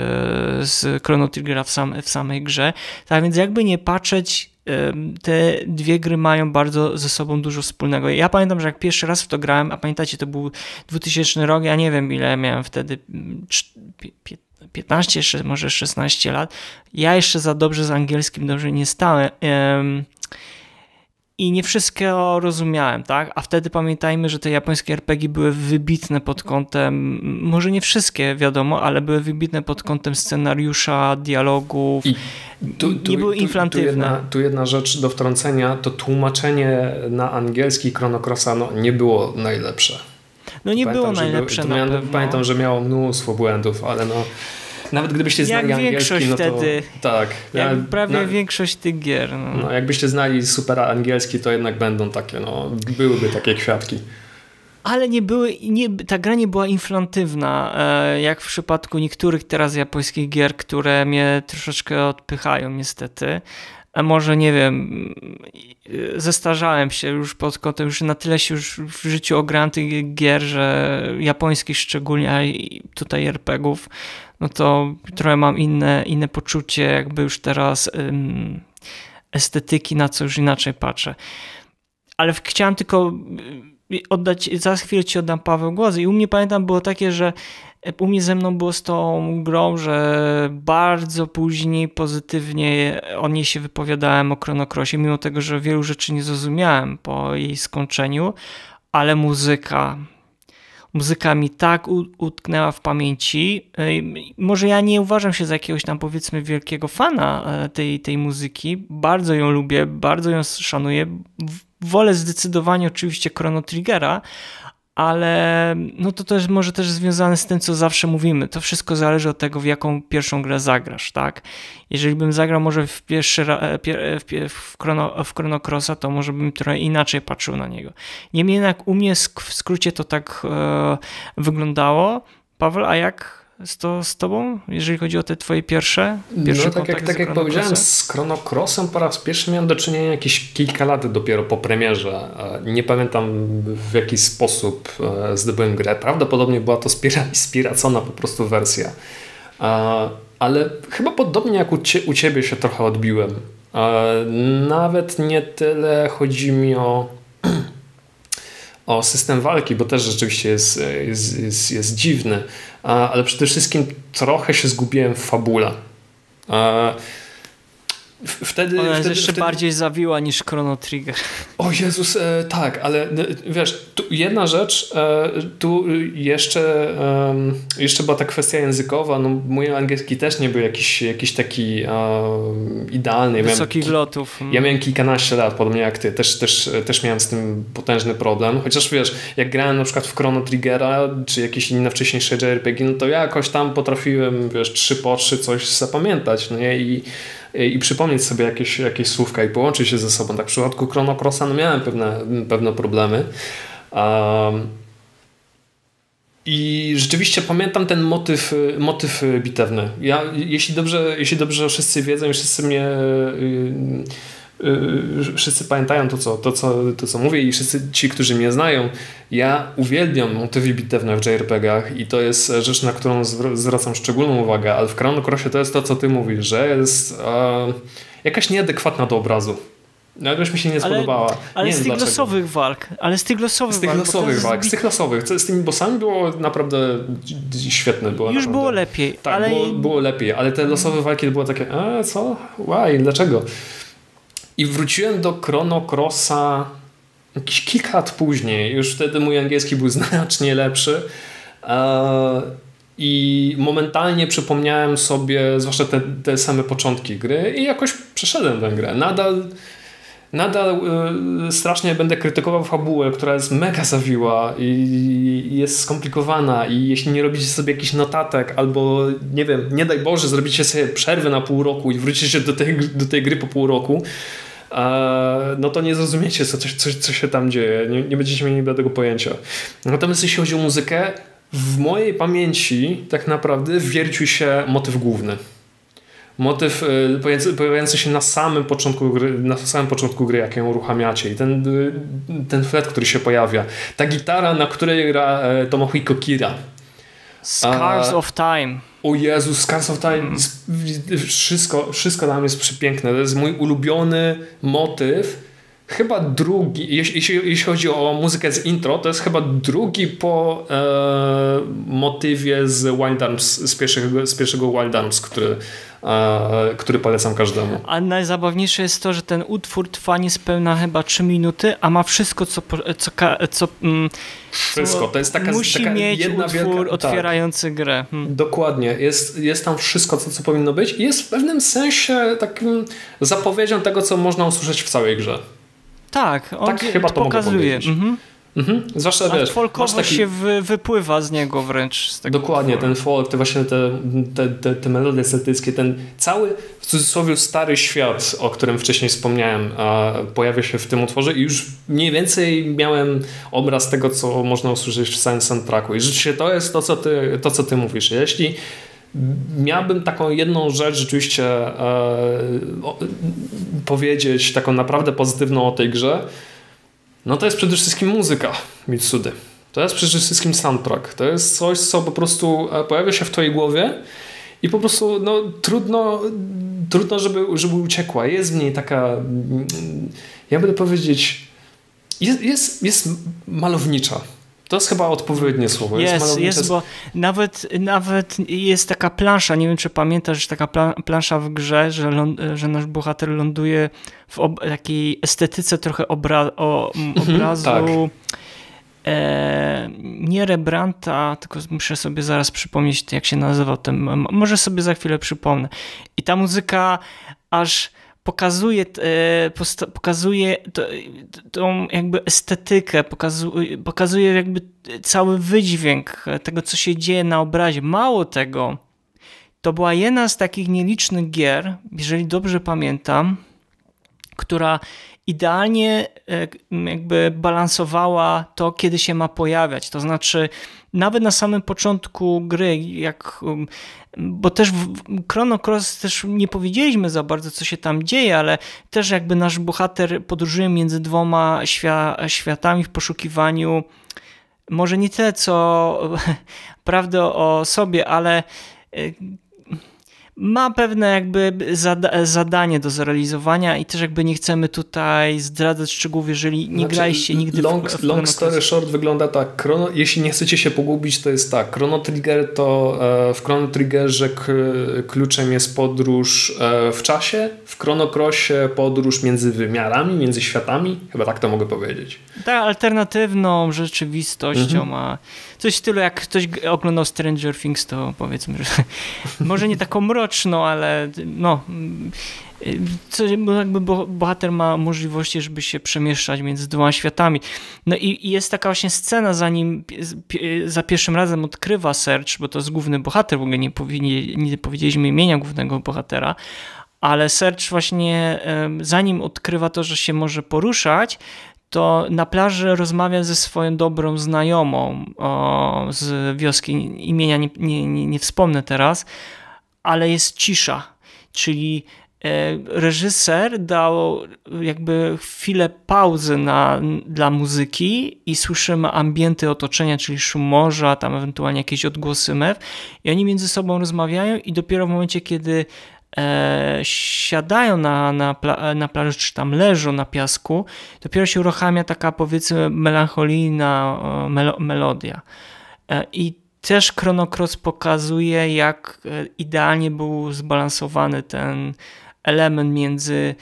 z Chrono Triggera w, sam, w samej grze. Tak więc jakby nie patrzeć, e, te dwie gry mają bardzo ze sobą dużo wspólnego. Ja pamiętam, że jak pierwszy raz w to grałem, a pamiętacie, to był 2000 rok, ja nie wiem ile miałem wtedy, 15, może 16 lat. Ja jeszcze za dobrze z angielskim dobrze nie stałem i nie wszystko rozumiałem, tak? A wtedy pamiętajmy, że te japońskie RPG były wybitne pod kątem, może nie wszystkie, wiadomo, ale były wybitne pod kątem scenariusza, dialogów. I tu, tu, nie były tu, inflantywne. Tu jedna, tu jedna rzecz do wtrącenia, to tłumaczenie na angielski Chrono Crossa no, nie było najlepsze. No nie pamiętam, było najlepsze. Był, miałem, pamiętam, że miało mnóstwo błędów, ale no. Nawet gdybyście znali jak angielski, no to, wtedy, tak. Jak ja, prawie no, większość tych gier. No. no. jakbyście znali super angielski, to jednak będą takie, no, byłyby takie kwiatki. Ale nie były, nie, ta gra nie była inflantywna, e, jak w przypadku niektórych teraz japońskich gier, które mnie troszeczkę odpychają niestety. a może nie wiem, zestarzałem się już pod kątem, już na tyle się już w życiu ograłem tych gier, że japońskich szczególnie, a tutaj RPGów, no to trochę mam inne, inne poczucie, jakby już teraz um, estetyki, na co już inaczej patrzę. Ale chciałem tylko oddać, za chwilę ci oddam Paweł głos i u mnie pamiętam było takie, że u mnie ze mną było z tą grą, że bardzo później pozytywnie o niej się wypowiadałem o Chronocrossie, mimo tego, że wielu rzeczy nie zrozumiałem po jej skończeniu, ale muzyka, muzyka mi tak utknęła w pamięci. Może ja nie uważam się za jakiegoś tam powiedzmy wielkiego fana e, tej, tej muzyki. Bardzo ją lubię, bardzo ją szanuję. Wolę zdecydowanie oczywiście Chrono Triggera, ale no to też może też związane z tym, co zawsze mówimy. To wszystko zależy od tego, w jaką pierwszą grę zagrasz, tak? Jeżeli bym zagrał może w pierwszy e, w, w, chrono, w Chrono Crossa, to może bym trochę inaczej patrzył na niego. Niemniej jednak u mnie w skrócie to tak e, wyglądało. Paweł, a jak z, to, z tobą, jeżeli chodzi o te twoje pierwsze, pierwsze No tak jak, tak jak powiedziałem, z Chrono Crossem po raz pierwszy miałem do czynienia jakieś kilka lat dopiero po premierze. Nie pamiętam w jaki sposób e, zdobyłem grę. Prawdopodobnie była to spiracona po prostu wersja. Ale chyba podobnie jak u ciebie się trochę odbiłem. Nawet nie tyle chodzi mi o o system walki, bo też rzeczywiście jest, jest, jest, jest dziwny, ale przede wszystkim trochę się zgubiłem w fabule. Wtedy, Ona jest wtedy, jeszcze wtedy... bardziej zawiła niż Chrono Trigger. O Jezus, e, tak, ale e, wiesz, jedna rzecz, e, tu jeszcze, e, jeszcze była ta kwestia językowa, no mój angielski też nie był jakiś, jakiś taki e, idealny. Wysokich miałem, lotów. Ja miałem kilkanaście lat, podobnie jak ty, też, też, też miałem z tym potężny problem, chociaż wiesz, jak grałem na przykład w Chrono Triggera, czy jakieś inne wcześniejsze JRPG, no to ja jakoś tam potrafiłem, wiesz, trzy po trzy coś zapamiętać, no nie, i i przypomnieć sobie jakieś, jakieś słówka i połączyć się ze sobą. Tak w przypadku Chrono Crossa no miałem pewne, pewne problemy. Um, i rzeczywiście pamiętam ten motyw, motyw bitewny. Ja, jeśli, dobrze, jeśli dobrze wszyscy wiedzą i wszyscy mnie Yy, wszyscy pamiętają to co, to, co, to, co mówię i wszyscy ci, którzy mnie znają, ja uwielbiam motywy bitewne w JRPG-ach i to jest rzecz, na którą zwracam szczególną uwagę, ale w Chrono Crossie to jest to, co ty mówisz, że jest e, jakaś nieadekwatna do obrazu. No, jakoś mi się nie spodobała. Ale, ale nie z tych losowych walk. Ale z tych losowych z tych walk. Losowych walk z tych losowych. Z tymi bossami było naprawdę świetne. Było Już naprawdę. było lepiej. Tak, ale... było, było lepiej, ale te losowe walki było takie, a co? Why? Dlaczego? I wróciłem do Chrono Crossa jakieś kilka lat później. Już wtedy mój angielski był znacznie lepszy. E, I momentalnie przypomniałem sobie, zwłaszcza te, te same początki gry, i jakoś przeszedłem tę grę. Nadal nadal y, strasznie będę krytykował fabułę, która jest mega zawiła i, jest skomplikowana i jeśli nie robicie sobie jakichś notatek albo nie wiem, nie daj Boże, zrobicie sobie przerwę na pół roku i wrócicie do tej, do tej gry po pół roku, no to nie zrozumiecie, co, co, co się tam dzieje. Nie, nie będziecie mieli tego pojęcia. Natomiast jeśli chodzi o muzykę, w mojej pamięci tak naprawdę wiercił się motyw główny. Motyw y, pojawiający się na samym początku gry, na samym początku gry, jak ją uruchamiacie i ten, y, ten flet, który się pojawia. Ta gitara, na której gra e, Tomohiko Kira. Scars of Time. O Jezu, Scars of Time, mm. wszystko, wszystko tam jest przepiękne. To jest mój ulubiony motyw. Chyba drugi, jeśli, jeśli chodzi o muzykę z intro, to jest chyba drugi po e, motywie z Wild Arms, z pierwszego, z pierwszego Wild Arms, który który polecam każdemu. A najzabawniejsze jest to, że ten utwór trwa niespełna chyba 3 minuty, a ma wszystko, co, co, co mm, wszystko. To jest taka, musi taka mieć jedna utwór wielka, tak. otwierający tak. grę. Hmm. Dokładnie. Jest, jest tam wszystko, co, co powinno być i jest w pewnym sensie takim zapowiedzią tego, co można usłyszeć w całej grze. Tak, on tak chyba to pokazuje. Mhm. Mhm. Zwłaszcza A wiesz, folkowość taki... się wy, wypływa z niego wręcz. Z Dokładnie, ten folk, te właśnie te, te, te, te melodie celtyckie, ten cały w cudzysłowie stary świat, o którym wcześniej wspomniałem, pojawia się w tym utworze i już mniej więcej miałem obraz tego, co można usłyszeć w samym soundtracku. I rzeczywiście to jest to, co ty, to, co ty mówisz. Jeśli miałbym taką jedną rzecz rzeczywiście e, powiedzieć, taką naprawdę pozytywną o tej grze, no to jest przede wszystkim muzyka Mitsudy. To jest przede wszystkim soundtrack. To jest coś, co po prostu e, pojawia się w twojej głowie i po prostu no, trudno, trudno żeby, żeby uciekła. Jest w niej taka, mm, ja będę powiedzieć, jest, jest, jest malownicza. To jest chyba odpowiednie słowo. Jest, jest, jest bo nawet, nawet jest taka plansza, nie wiem czy pamiętasz, taka plansza w grze, że, że nasz bohater ląduje w takiej estetyce trochę obra o, mhm, obrazu tak. e, nie Rembrandta, tylko muszę sobie zaraz przypomnieć jak się nazywał ten, może sobie za chwilę przypomnę. I ta muzyka aż pokazuje, e, pokazuje tą jakby estetykę, pokazuje, pokazuje jakby cały wydźwięk tego, co się dzieje na obrazie. Mało tego, to była jedna z takich nielicznych gier, jeżeli dobrze pamiętam, która idealnie e, jakby balansowała to, kiedy się ma pojawiać. To znaczy, nawet na samym początku gry, jak, um, bo też w Chrono Cross też nie powiedzieliśmy za bardzo, co się tam dzieje, ale też jakby nasz bohater podróżuje między dwoma światami w poszukiwaniu może nie tyle, co prawdy o sobie, ale e, ma pewne jakby zada zadanie do zrealizowania i też jakby nie chcemy tutaj zdradzać szczegółów, jeżeli nie znaczy, graliście nigdy long, w, w Long story short wygląda tak, chrono, jeśli nie chcecie się pogubić, to jest tak, Chrono Trigger to e, w Chrono Triggerze kluczem jest podróż e, w czasie, w Chrono Crossie podróż między wymiarami, między światami, chyba tak to mogę powiedzieć. Tak, alternatywną rzeczywistością, mhm. a coś w stylu jak ktoś oglądał Stranger Things, to powiedzmy, że może nie taką mroczną, ale no co, jakby bohater ma możliwości, żeby się przemieszczać między dwoma światami. No i, i, jest taka właśnie scena, zanim za pierwszym razem odkrywa Serge, bo to jest główny bohater, w ogóle nie, powinni, nie powiedzieliśmy imienia głównego bohatera, ale Serge właśnie zanim odkrywa to, że się może poruszać, to na plaży rozmawia ze swoją dobrą znajomą o, z wioski, imienia nie, nie, nie, nie wspomnę teraz, ale jest cisza, czyli e, reżyser dał jakby chwilę pauzy na, dla muzyki i słyszymy ambienty otoczenia, czyli szum morza, tam ewentualnie jakieś odgłosy mew i oni między sobą rozmawiają i dopiero w momencie, kiedy e, siadają na, na, pla, na plaży, czy tam leżą na piasku, dopiero się uruchamia taka powiedzmy melancholijna melo, melodia. E, I też Chrono Cross pokazuje, jak e, idealnie był zbalansowany ten element między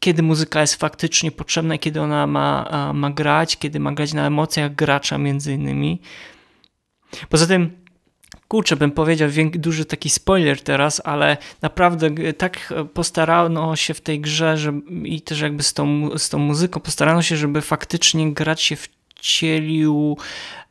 kiedy muzyka jest faktycznie potrzebna, kiedy ona ma, ma grać, kiedy ma grać na emocjach gracza między innymi. Poza tym kurczę, bym powiedział, duży taki spoiler teraz, ale naprawdę tak postarano się w tej grze że, i też jakby z tą, z tą muzyką postarano się, żeby faktycznie grać się wcielił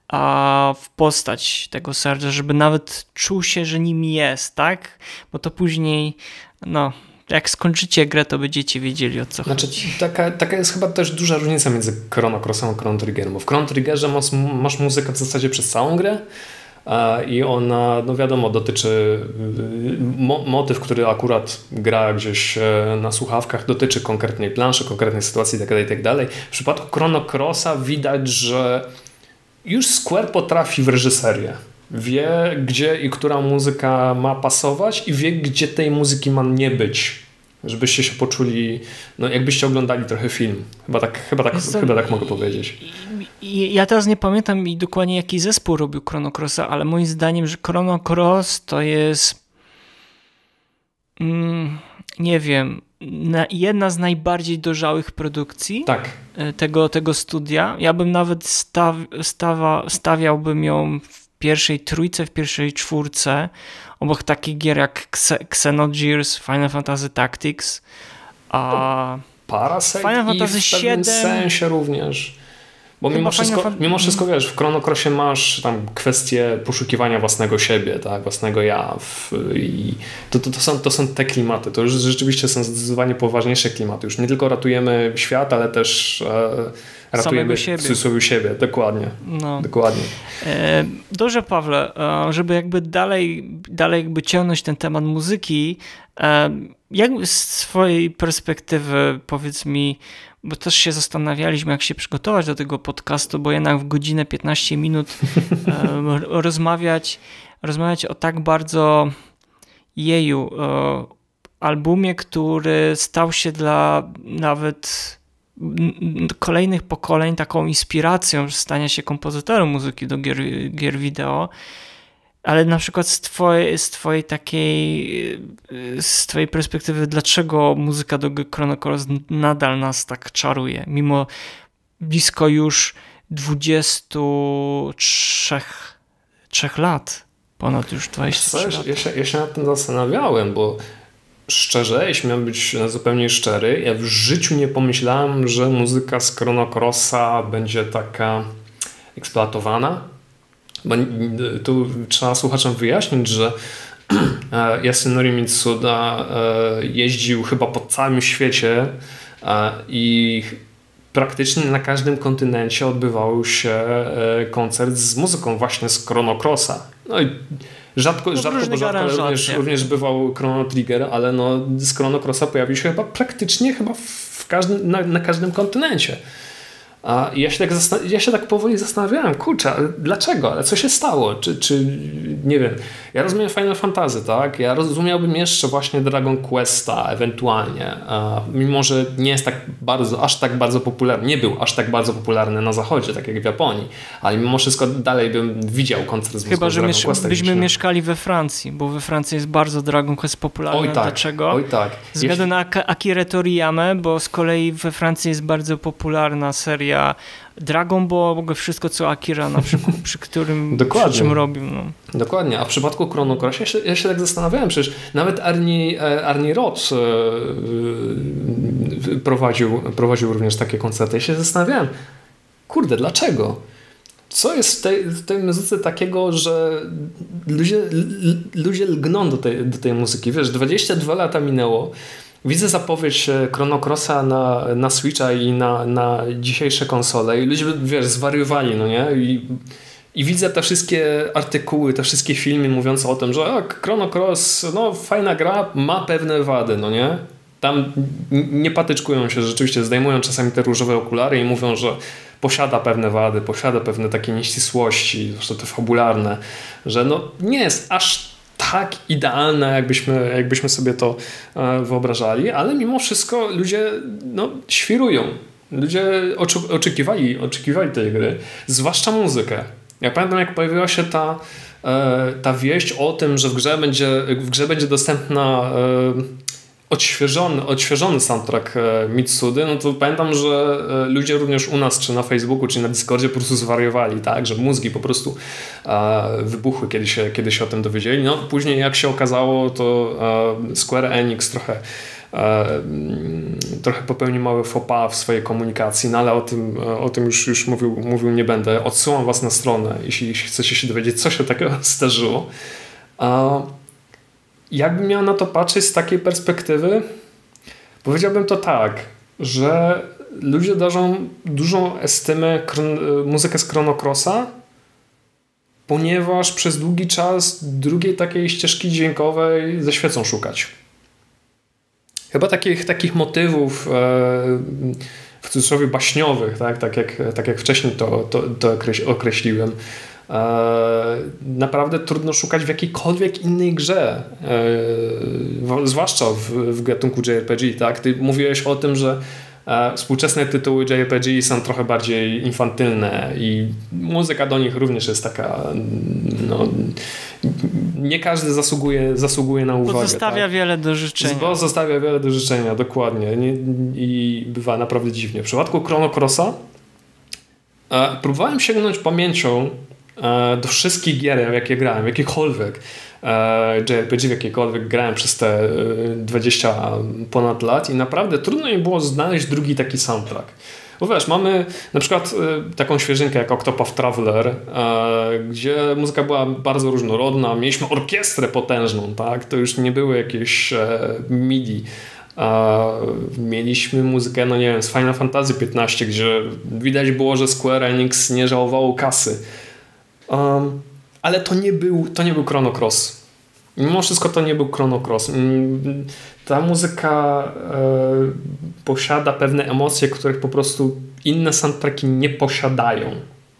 a w postać tego serca, żeby nawet czuł się, że nim jest, tak? Bo to później, no, jak skończycie grę, to będziecie wiedzieli o co znaczy, chodzi. Taka, taka jest chyba też duża różnica między Chrono Crossem a Chrono Triggerem, bo w Chrono Triggerze masz, masz muzykę w zasadzie przez całą grę, i ona, no wiadomo, dotyczy mo motyw, który akurat gra gdzieś e, na słuchawkach, dotyczy konkretnej planszy, konkretnej sytuacji itd. Tak itd. Tak w przypadku Chrono Crossa widać, że już Square potrafi w reżyserię. Wie, gdzie i która muzyka ma pasować i wie, gdzie tej muzyki ma nie być. Żebyście się poczuli, no jakbyście oglądali trochę film. Chyba tak, chyba tak, chyba tak mogę powiedzieć. Ja teraz nie pamiętam i dokładnie jaki zespół robił Chrono Crossa, ale moim zdaniem, że Chrono Cross to jest mm, nie wiem, jedna z najbardziej dojrzałych produkcji tak. E, tego, tego studia. Ja bym nawet staw, stawa, stawiałbym ją w pierwszej trójce, w pierwszej czwórce, obok takich gier jak Xenogears, Final Fantasy Tactics, a Parasite Final Fantasy i w 7 sensie również Bo mimo wszystko, mimo wszystko, wiesz, w Chrono Crossie masz tam kwestię poszukiwania własnego siebie, tak, własnego ja w, i to, to, to, są, to są te klimaty. To już rzeczywiście są zdecydowanie poważniejsze klimaty. Już nie tylko ratujemy świat, ale też e, ratujemy siebie. w cudzysłowie siebie. Dokładnie. No. Dokładnie. E, dobrze, Pawle, e, żeby jakby dalej, dalej jakby ciągnąć ten temat muzyki, e, jak z swojej perspektywy powiedz mi, bo też się zastanawialiśmy, jak się przygotować do tego podcastu, bo jednak w godzinę 15 minut rozmawiać, rozmawiać o tak bardzo jeju, albumie, który stał się dla nawet kolejnych pokoleń taką inspiracją stania się kompozytorem muzyki do gier, gier wideo ale na przykład z twojej, z twojej takiej, z twojej perspektywy, dlaczego muzyka do Chrono Cross nadal nas tak czaruje, mimo blisko już 23 3 lat, ponad już 23 Wiesz, lat. Ja się, ja się nad tym zastanawiałem, bo szczerze, jeśli miałem być zupełnie szczery, ja w życiu nie pomyślałem, że muzyka z Chrono Crossa będzie taka eksploatowana bo tu trzeba słuchaczom wyjaśnić, że e, Yasunori Mitsuda e, jeździł chyba po całym świecie e, i praktycznie na każdym kontynencie odbywał się koncert z muzyką właśnie z Chrono Crossa. No i rzadko, no, rzadko, bo rzadko również, również bywał Chrono Trigger, ale no z Chrono Crossa pojawił się chyba praktycznie chyba w każdym, na, na każdym kontynencie. A ja się, tak ja się tak powoli zastanawiałem, kurczę, ale dlaczego? Ale co się stało? Czy, czy nie wiem, ja rozumiem Final Fantasy, tak? Ja rozumiałbym jeszcze właśnie Dragon Questa ewentualnie, mimo że nie jest tak bardzo, aż tak bardzo popularny, nie był aż tak bardzo popularny na zachodzie, tak jak w Japonii, ale mimo wszystko dalej bym widział koncert z Chyba, że miesz byśmy mieszkali we Francji, bo we Francji jest bardzo Dragon Quest popularny. Oj tak, Dlaczego? Oj tak. Z względu Jeśli... na Akira Toriyamę, bo z kolei we Francji jest bardzo popularna seria seria Dragon Ball, w ogóle wszystko co Akira na przykład, przy którym Dokładnie. Przy czym robił. No. Dokładnie, a w przypadku Chrono Cross ja się, ja się tak zastanawiałem, przecież nawet Arnie, Arnie Ross e, e, prowadził, prowadził również takie koncerty. Ja się zastanawiałem, kurde, dlaczego? Co jest w tej, w tej muzyce takiego, że ludzie, ludzie lgną do tej, do tej muzyki? Wiesz, 22 lata minęło, Widzę zapowiedź e, Chrono Crossa na, na Switcha i na, na dzisiejsze konsole i ludzie, wiesz, zwariowali, no nie? I, i widzę te wszystkie artykuły, te wszystkie filmy mówiące o tym, że a, Chrono Cross, no fajna gra, ma pewne wady, no nie? Tam nie patyczkują się, rzeczywiście zdejmują czasami te różowe okulary i mówią, że posiada pewne wady, posiada pewne takie nieścisłości, zresztą te fabularne, że no nie jest aż tak idealne, jakbyśmy, jakbyśmy sobie to e, wyobrażali, ale mimo wszystko ludzie no, świrują. Ludzie oczekiwali, oczekiwali tej gry, zwłaszcza muzykę. Ja pamiętam, jak pojawiła się ta, e, ta wieść o tym, że w grze będzie, w grze będzie dostępna e, odświeżony, odświeżony soundtrack e, Mitsudy, no to pamiętam, że e, ludzie również u nas, czy na Facebooku, czy na Discordzie po prostu zwariowali, tak, że mózgi po prostu e, wybuchły, kiedy się, kiedy się o tym dowiedzieli. No później jak się okazało, to Square Enix trochę trochę popełnił mały faux pas w swojej komunikacji, no ale o tym, o tym już, już mówił, mówił nie będę. Odsyłam Was na stronę, jeśli chcecie się dowiedzieć, co się takiego zdarzyło. Jakbym miał na to patrzeć z takiej perspektywy, powiedziałbym to tak, że ludzie darzą dużą estymę muzykę z Chrono Crossa, ponieważ przez długi czas drugiej takiej ścieżki dźwiękowej ze świecą szukać. Chyba takich, takich motywów e, w cudzysłowie baśniowych, tak, tak, jak, tak jak wcześniej to, to, to określiłem, E, naprawdę trudno szukać w jakiejkolwiek innej grze, e, zwłaszcza w, w gatunku JRPG. Tak? Ty mówiłeś o tym, że e, współczesne tytuły JRPG są trochę bardziej infantylne i muzyka do nich również jest taka no, nie każdy zasługuje, zasługuje na uwagę. Pozostawia tak? wiele do życzenia. Bo zostawia wiele do życzenia, dokładnie. Nie, I bywa naprawdę dziwnie. W przypadku Chrono Crossa próbowałem sięgnąć pamięcią E, do wszystkich gier, jakie grałem, jakikolwiek e, JRPG, w jakiekolwiek grałem przez te 20 e, ponad lat i naprawdę trudno mi było znaleźć drugi taki soundtrack. Bo wiesz, mamy na przykład taką świeżynkę jak Octopath Traveler, gdzie muzyka była bardzo różnorodna, mieliśmy orkiestrę potężną, tak? To już nie były jakieś e, MIDI. Mieliśmy muzykę, no nie wiem, z Final Fantasy XV, gdzie widać było, że Square Enix nie żałowało kasy. Um, ale to nie był, to nie był Chrono Cross. Mimo wszystko to nie był Chrono Cross. Mm, ta muzyka e, posiada pewne emocje, których po prostu inne soundtracki nie posiadają.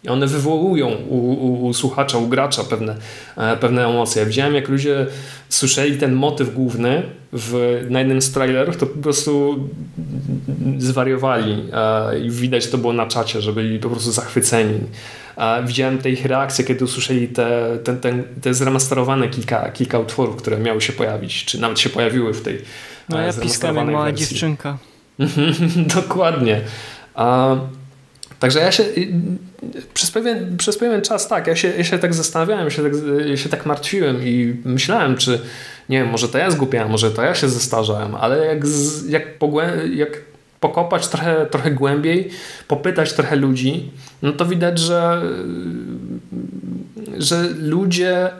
I one wywołują u, u, u, słuchacza, u gracza pewne, e, pewne emocje. Widziałem, jak ludzie słyszeli ten motyw główny w, na jednym z trailerów, to po prostu zwariowali. E, I widać to było na czacie, że byli po prostu zachwyceni. E, widziałem te ich reakcje, kiedy usłyszeli te, te, te, te zremasterowane kilka, kilka utworów, które miały się pojawić, czy nawet się pojawiły w tej No ja piskam jak mała wersji. dziewczynka. Dokładnie. Także ja się przez pewien, przez pewien czas tak, ja się, ja się tak zastanawiałem, się tak, ja się tak martwiłem i myślałem, czy nie wiem, może to ja zgłupiałem, może to ja się zestarzałem, ale jak, jak, pogłę, jak pokopać trochę, trochę głębiej, popytać trochę ludzi, no to widać, że, że ludzie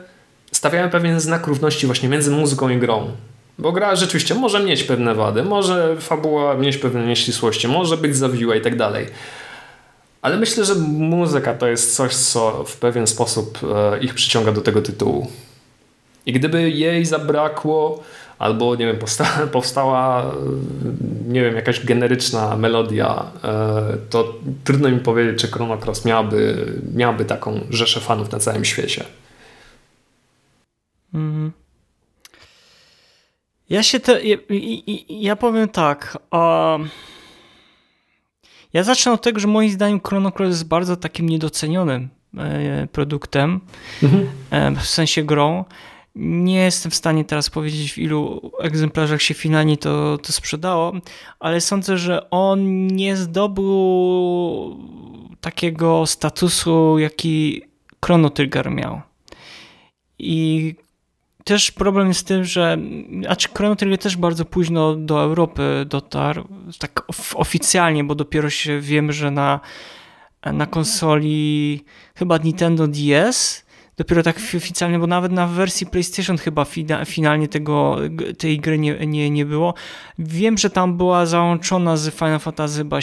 stawiają pewien znak równości właśnie między muzyką i grą. Bo gra rzeczywiście może mieć pewne wady, może fabuła mieć pewne nieścisłości, może być zawiła i tak dalej. Ale myślę, że muzyka to jest coś, co w pewien sposób e, ich przyciąga do tego tytułu. I gdyby jej zabrakło, albo nie wiem, powstała, powstała e, nie wiem, jakaś generyczna melodia, e, to trudno mi powiedzieć, czy Chrono Cross miałaby, miałaby taką rzeszę fanów na całym świecie. Mhm. Ja się te, ja, ja powiem tak. Um ja zacznę od tego, że moim zdaniem Chrono Cross jest bardzo takim niedocenionym e, produktem, mhm. E, w sensie grą. Nie jestem w stanie teraz powiedzieć, w ilu egzemplarzach się finalnie to, to sprzedało, ale sądzę, że on nie zdobył takiego statusu, jaki Chrono Trigger miał. I też problem jest z tym, że znaczy Chrono Trigger też bardzo późno do Europy dotarł, tak oficjalnie, bo dopiero się wiemy, że na, na konsoli chyba Nintendo DS dopiero tak oficjalnie, bo nawet na wersji PlayStation chyba finalnie tego, tej gry nie, nie, nie było. Wiem, że tam była załączona z Final Fantasy chyba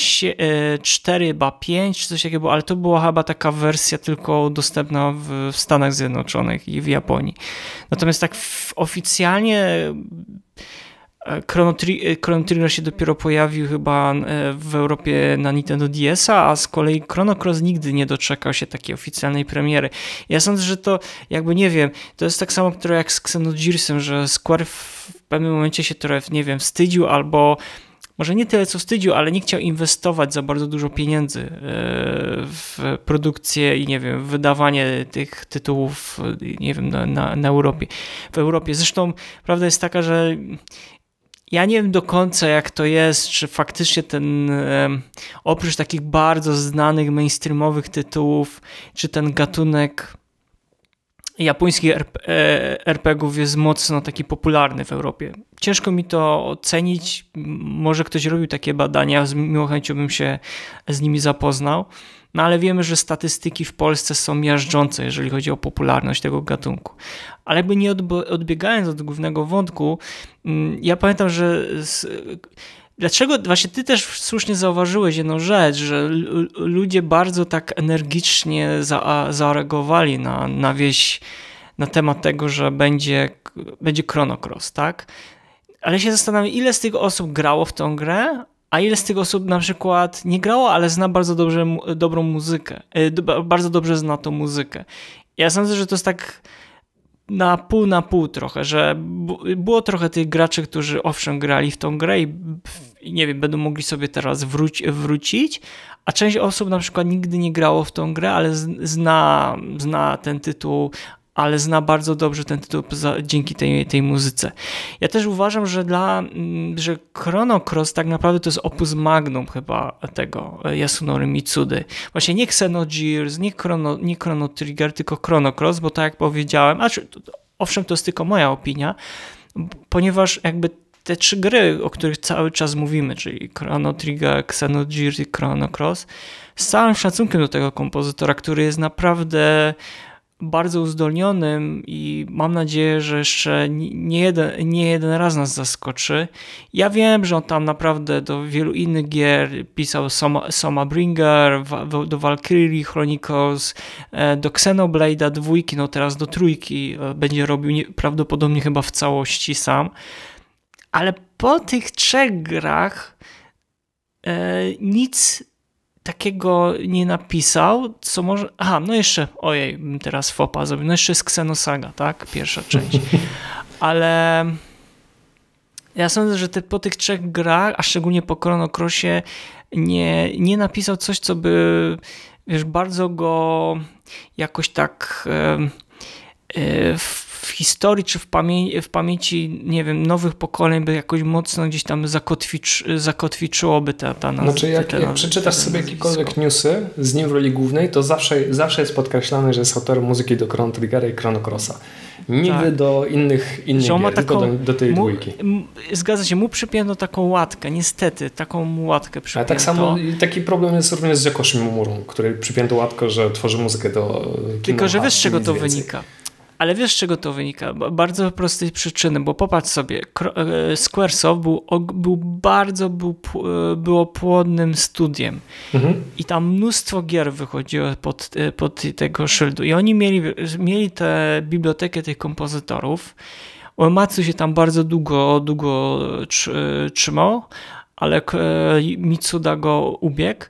4, e, chyba 5 czy coś takiego, ale to była chyba taka wersja tylko dostępna w, w Stanach Zjednoczonych i w Japonii. Natomiast tak oficjalnie Chrono, Tri Chrono Trigger się dopiero pojawił chyba e, w Europie na Nintendo DS-a, a z kolei Chrono Cross nigdy nie doczekał się takiej oficjalnej premiery. Ja sądzę, że to jakby nie wiem, to jest tak samo, które jak z Xenogearsem, że Square w pewnym momencie się trochę, nie wiem, wstydził albo może nie tyle co wstydził, ale nie chciał inwestować za bardzo dużo pieniędzy e, w produkcję i nie wiem, wydawanie tych tytułów, nie wiem, na, na, na Europie, w Europie. Zresztą prawda jest taka, że ja nie wiem do końca, jak to jest, czy faktycznie ten, oprócz takich bardzo znanych mainstreamowych tytułów, czy ten gatunek japońskich RPGów e, jest mocno taki popularny w Europie. Ciężko mi to ocenić. Może ktoś robił takie badania, z miłą chęcią bym się z nimi zapoznał. No ale wiemy, że statystyki w Polsce są miażdżące, jeżeli chodzi o popularność tego gatunku. Ale jakby nie odbiegając od głównego wątku, mm, ja pamiętam, że z, Dlaczego, właśnie ty też słusznie zauważyłeś jedną rzecz, że ludzie bardzo tak energicznie za, zareagowali na, na wieś, na temat tego, że będzie, będzie Chrono Cross, tak? Ale się zastanawiam, ile z tych osób grało w tę grę, a ile z tych osób na przykład nie grało, ale zna bardzo dobrze, dobrą muzykę, e, bardzo dobrze zna tą muzykę. Ja sądzę, że to jest tak na pół na pół trochę, że było trochę tych graczy, którzy owszem grali w tą grę i nie wiem, będą mogli sobie teraz wróci, wrócić, a część osób na przykład nigdy nie grało w tą grę, ale zna, zna ten tytuł, ale zna bardzo dobrze ten tytuł dzięki tej, tej muzyce. Ja też uważam, że dla, mm, że Chrono Cross tak naprawdę to jest opus magnum chyba tego Yasunori Mitsudy. Właśnie nie Xenogears, nie Chrono, nie Chrono Trigger, tylko Chrono Cross, bo tak jak powiedziałem, a owszem, to jest tylko moja opinia, ponieważ jakby te trzy gry, o których cały czas mówimy, czyli Chrono Trigger, Xenogears i Chrono Cross, z całym szacunkiem do tego kompozytora, który jest naprawdę bardzo uzdolnionym i mam nadzieję, że jeszcze nie jeden, nie jeden raz nas zaskoczy. Ja wiem, że on tam naprawdę do wielu innych gier pisał Soma, Soma Bringer, do Valkyrie Chronicles, e, do Xenoblade'a dwójki, no teraz do trójki e, będzie robił prawdopodobnie chyba w całości sam. Ale po tych trzech grach e, nic takiego nie napisał, co może... Aha, no jeszcze, ojej, teraz fopa zrobił, no jeszcze jest Xenosaga, tak? Pierwsza część. Ale ja sądzę, że te, po tych trzech grach, a szczególnie po Chrono Crossie, nie, nie napisał coś, co by wiesz, bardzo go jakoś tak e, e, w historii czy w, pamię w pamięci, nie wiem, nowych pokoleń by jakoś mocno gdzieś tam zakotwicz zakotwiczyłoby ta, ta nazwa. Znaczy jak, jak przeczytasz sobie jakiekolwiek newsy z nim w roli głównej, to zawsze, zawsze jest podkreślane, że jest autorem muzyki do Chrono Triggera i Chrono Crossa. Niby tak. do innych, innych gier, taką, tylko do, do tej mu, dwójki. Zgadza się, mu przypięto taką łatkę, niestety, taką łatkę przypięto. A tak samo taki problem jest również z Yokoshi Mumurą, który przypięto łatkę, że tworzy muzykę do Tylko, że wiesz z czego to więcej. wynika? Ale wiesz, z czego to wynika? Bardzo prostej przyczyny, bo popatrz sobie, e, Squaresoft był, był bardzo był, e, było płodnym studiem mhm. i tam mnóstwo gier wychodziło pod, e, pod tego szyldu i oni mieli, mieli tę bibliotekę tych kompozytorów. Oematsu się tam bardzo długo, długo trzymał, ale Mitsuda go ubiegł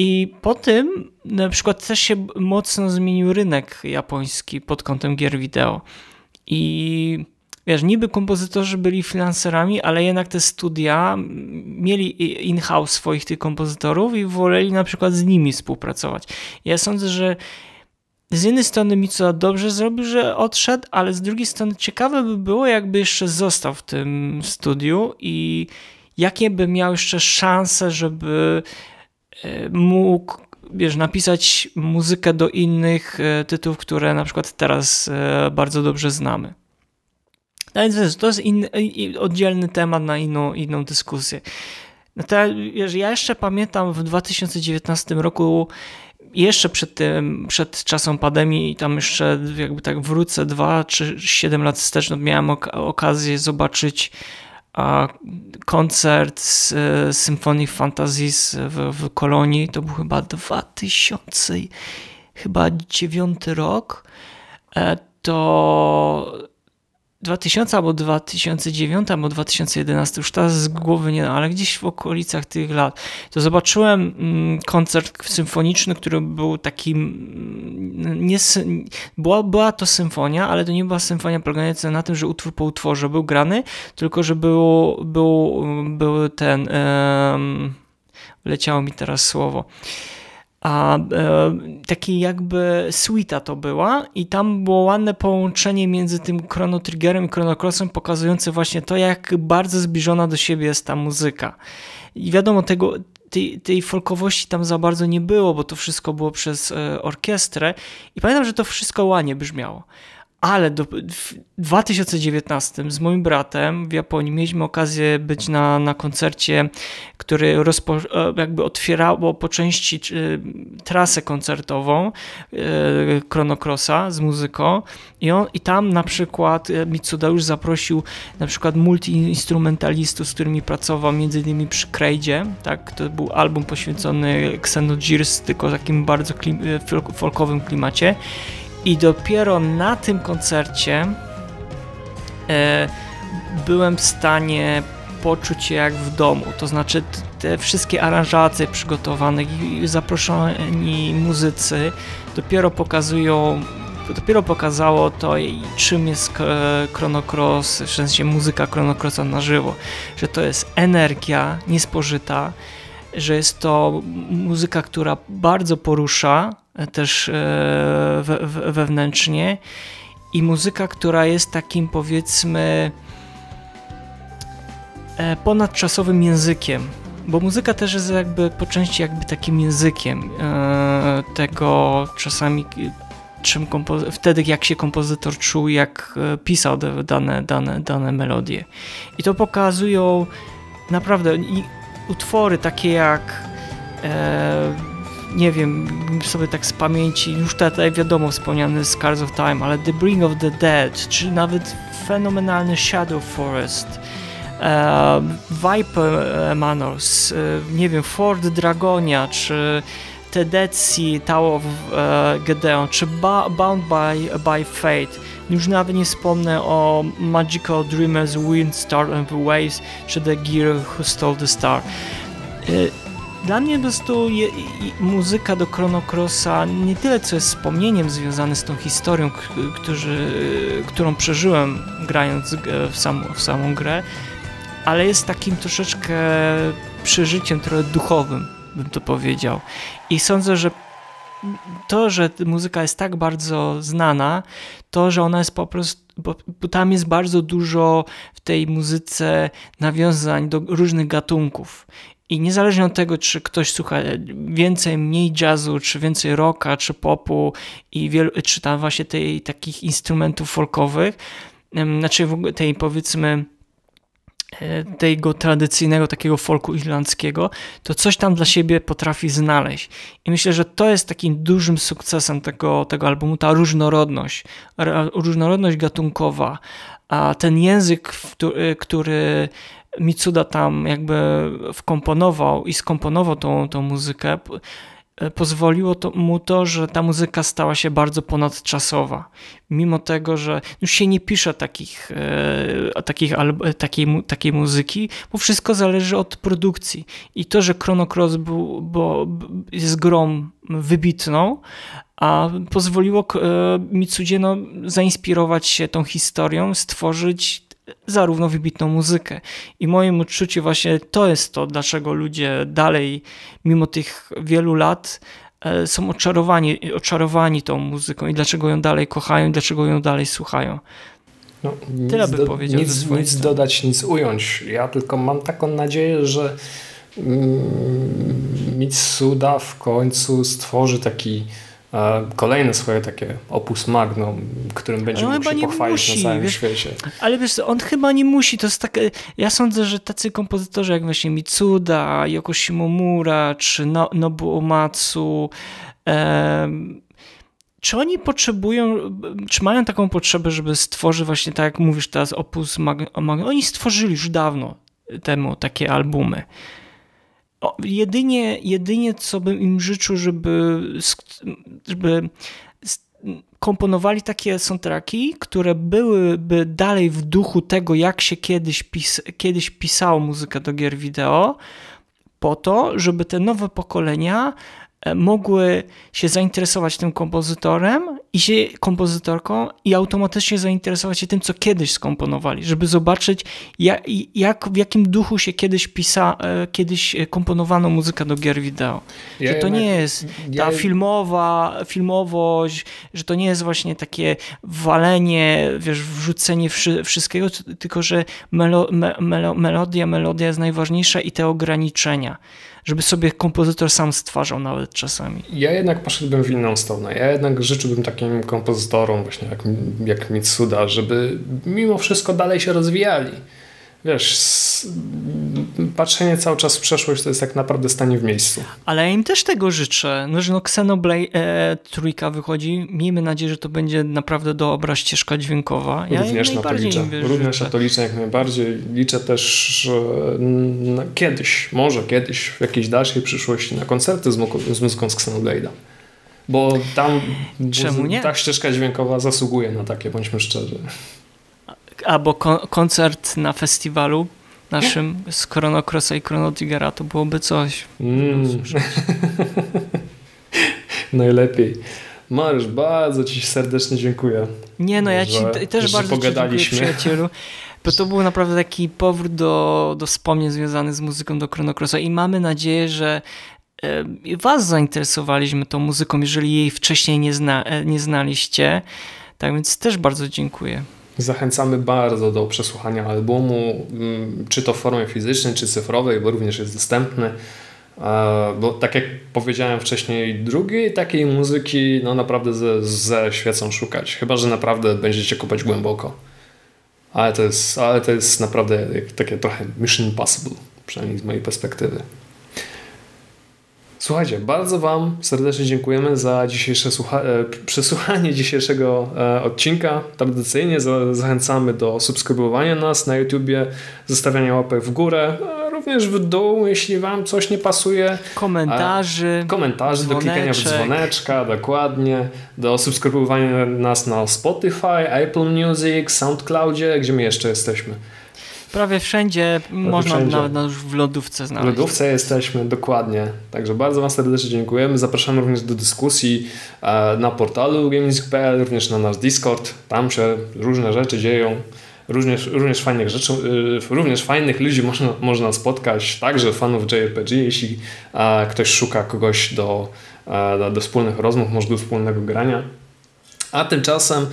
i po tym na przykład też się mocno zmienił rynek japoński pod kątem gier wideo. I wiesz, niby kompozytorzy byli freelancerami, ale jednak te studia mieli in-house swoich tych kompozytorów i woleli na przykład z nimi współpracować. Ja sądzę, że z jednej strony Mitsuda dobrze zrobił, że odszedł, ale z drugiej strony ciekawe by było, jakby jeszcze został w tym studiu i jakie by miał jeszcze szanse, żeby mógł wiesz, napisać muzykę do innych e, tytułów, które na przykład teraz e, bardzo dobrze znamy. No więc to jest inny, oddzielny temat na inną, inną dyskusję. No to, wiesz, ja jeszcze pamiętam w 2019 roku, jeszcze przed tym, przed czasem pandemii, tam jeszcze jakby tak wrócę dwa czy siedem lat wstecz, no miałem ok okazję zobaczyć koncert z Symphony Fantasies w, w Kolonii, to był chyba 2009 chyba rok, e, to 2000 albo 2009 albo 2011, już teraz z głowy nie, ale gdzieś w okolicach tych lat, to zobaczyłem mm, koncert symfoniczny, który był takim, mm, nie, była, była to symfonia, ale to nie była symfonia polegająca na tym, że utwór po utworze był grany, tylko że był, był, był ten, um, leciało mi teraz słowo, a e, taki jakby suita to była i tam było ładne połączenie między tym Chrono Triggerem i Chrono Crossem pokazujące właśnie to, jak bardzo zbliżona do siebie jest ta muzyka. I wiadomo, tego, tej, tej folkowości tam za bardzo nie było, bo to wszystko było przez e, orkiestrę i pamiętam, że to wszystko ładnie brzmiało ale do, w 2019 z moim bratem w Japonii mieliśmy okazję być na, na koncercie, który rozpo, e, jakby otwierało po części trasę koncertową e, Chrono Crossa z muzyką. I, on, i tam na przykład e, Mitsuda już zaprosił na przykład multi-instrumentalistów, z którymi pracował między innymi przy Krejdzie, tak, to był album poświęcony Xenogears, tylko takim bardzo klim, folkowym klimacie i dopiero na tym koncercie e, byłem w stanie poczuć się jak w domu. To znaczy te wszystkie aranżacje przygotowane i zaproszeni muzycy dopiero pokazują dopiero pokazało to, czym jest Chrono Cross, w sensie muzyka Chrono Crossa na żywo, że to jest energia niespożyta, że jest to muzyka, która bardzo porusza, też e, we, wewnętrznie i muzyka, która jest takim powiedzmy e, ponadczasowym językiem, bo muzyka też jest jakby po części jakby takim językiem e, tego czasami czym wtedy jak się kompozytor czuł, jak pisał dane, dane, dane melodie. I to pokazują naprawdę utwory takie jak nie wiem, sobie tak z pamięci, już tutaj wiadomo wspomniany Scars of Time, ale The Bring of the Dead, czy nawet fenomenalny Shadow Forest, e, Viper Manors, e, nie wiem, Ford Dragonia, czy Tedeci, Tower of e, Gedeon, czy ba Bound by, by Fate. Już nawet nie wspomnę o Magical Dreamers, Wind, Star and the Waves, czy The Gear Who Stole the Star. E, dla mnie po prostu je, muzyka do Chrono Crossa nie tyle co jest wspomnieniem związanym z tą historią, którzy, którą przeżyłem grając w, sam, w samą grę, ale jest takim troszeczkę przeżyciem trochę duchowym, bym to powiedział. I sądzę, że to, że muzyka jest tak bardzo znana, to, że ona jest po prostu, bo, bo, tam jest bardzo dużo w tej muzyce nawiązań do różnych gatunków. I niezależnie od tego, czy ktoś słucha więcej, mniej jazzu, czy więcej rocka, czy popu, i wielu, czy tam właśnie tej, takich instrumentów folkowych, znaczy w tej powiedzmy e, tego tradycyjnego takiego folku irlandzkiego, to coś tam dla siebie potrafi znaleźć. I myślę, że to jest takim dużym sukcesem tego, tego albumu, ta różnorodność, różnorodność gatunkowa, a ten język, który Mitsuda tam jakby wkomponował i skomponował tą, tą muzykę, e, pozwoliło to, mu to, że ta muzyka stała się bardzo ponadczasowa. Mimo tego, że już się nie pisze takich, e, takich, takiej, takiej muzyki, bo wszystko zależy od produkcji. I to, że Chrono Cross był, bo jest grą wybitną, a pozwoliło e, Mitsudzie no, zainspirować się tą historią, stworzyć zarówno wybitną muzykę. I moim odczuciu właśnie to jest to, dlaczego ludzie dalej, mimo tych wielu lat, e, są oczarowani, oczarowani tą muzyką i dlaczego ją dalej kochają i dlaczego ją dalej słuchają. No, Tyle bym do, powiedział. Nic, nic dodać, nic ująć. Ja tylko mam taką nadzieję, że mm, Mitsuda w końcu stworzy taki kolejne swoje takie opus magnum, którym będzie no, mógł się pochwalić musi, na całym wiesz, świecie. Ale wiesz, on chyba nie musi, to jest takie, ja sądzę, że tacy kompozytorzy jak właśnie Mitsuda, Yoko Shimomura, czy no, Nobu Omatsu, czy oni potrzebują, czy mają taką potrzebę, żeby stworzyć właśnie tak jak mówisz teraz opus magnum? Oni stworzyli już dawno temu takie albumy. O, jedynie, jedynie co bym im życzył, żeby, żeby komponowali takie soundtracki, które byłyby dalej w duchu tego, jak się kiedyś, pis kiedyś pisało muzykę do gier wideo, po to, żeby te nowe pokolenia mogły się zainteresować tym kompozytorem i się kompozytorką i automatycznie zainteresować się tym, co kiedyś skomponowali, żeby zobaczyć, jak, jak w jakim duchu się kiedyś pisa, e, kiedyś komponowano muzykę do gier wideo. Że to nie jest ta filmowa, filmowość, że to nie jest właśnie takie walenie, wiesz, wrzucenie wszystkiego, tylko że melo, me, melo, melodia, melodia jest najważniejsza i te ograniczenia żeby sobie kompozytor sam stwarzał nawet czasami. Ja jednak poszedłbym w inną stronę. Ja jednak życzyłbym takim kompozytorom właśnie jak, jak Mitsuda, żeby mimo wszystko dalej się rozwijali wiesz, patrzenie cały czas w przeszłość to jest tak naprawdę stanie w miejscu. Ale ja im też tego życzę. No, że no Xenoblade e, trójka wychodzi. Miejmy nadzieję, że to będzie naprawdę dobra ścieżka dźwiękowa. Ja Również na to liczę. Również na to liczę jak najbardziej. Liczę też, że kiedyś, może kiedyś, w jakiejś dalszej przyszłości na koncerty z, z muzyką z Xenoblade'a. Bo tam Czemu nie? ta ścieżka dźwiękowa zasługuje na takie, bądźmy szczerzy albo koncert na festiwalu naszym z Chrono Crossa i Chrono Triggera, to byłoby coś. Mm. Najlepiej. Mariusz, bardzo Ci serdecznie dziękuję. Nie, no ja Ci też bardzo pogadaliśmy. Ci dziękuję, przyjacielu. Bo to był naprawdę taki powrót do, do wspomnień związanych z muzyką do Chrono Crossa i mamy nadzieję, że Was zainteresowaliśmy tą muzyką, jeżeli jej wcześniej nie, zna, e, nie znaliście. Tak więc też bardzo dziękuję. Zachęcamy bardzo do przesłuchania albumu, mm, czy to w formie fizycznej, czy cyfrowej, bo również jest dostępny. bo tak jak powiedziałem wcześniej, drugiej takiej muzyki no naprawdę ze, ze świecą szukać. Chyba, że naprawdę będziecie kopać głęboko. Ale to jest, ale to jest naprawdę takie trochę mission impossible, przynajmniej z mojej perspektywy. Słuchajcie, bardzo Wam serdecznie dziękujemy za dzisiejsze e, przesłuchanie dzisiejszego e, odcinka. Tradycyjnie za- zachęcamy do subskrybowania nas na YouTubie, zostawiania łapek w górę, również w dół, jeśli Wam coś nie pasuje. Komentarzy. Komentarzy, do klikania w dzwoneczka, dokładnie. Do subskrybowania nas na Spotify, Apple Music, SoundCloudzie, gdzie my jeszcze jesteśmy. Prawie wszędzie Prawie można wszędzie. nawet w lodówce znaleźć. W lodówce jesteśmy, dokładnie. Także bardzo Wam serdecznie dziękujemy. Zapraszamy również do dyskusji e, na portalu gaming.pl, również na nasz Discord. Tam się różne rzeczy dzieją. Również, również fajnych rzeczy, e, również fajnych ludzi można, można spotkać, także fanów JRPG, jeśli e, ktoś szuka kogoś do, do, do wspólnych rozmów, może do wspólnego grania. A tymczasem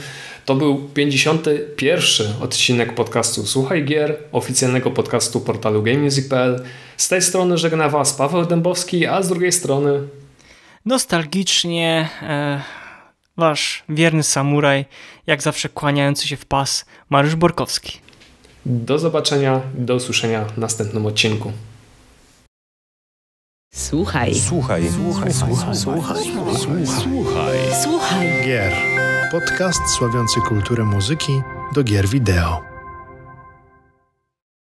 to był 51. odcinek podcastu Słuchaj Gier, oficjalnego podcastu portalu GameMusic.pl. Z tej strony żegna Was Paweł Dębowski, a z drugiej strony nostalgicznie e, Wasz wierny samuraj, jak zawsze kłaniający się w pas, Mariusz Borkowski. Do zobaczenia, do usłyszenia w następnym odcinku. Słuchaj. Słuchaj. Słuchaj. Słuchaj. Słuchaj. Słuchaj. Słuchaj. Gier podcast sławiący kulturę muzyki do gier wideo.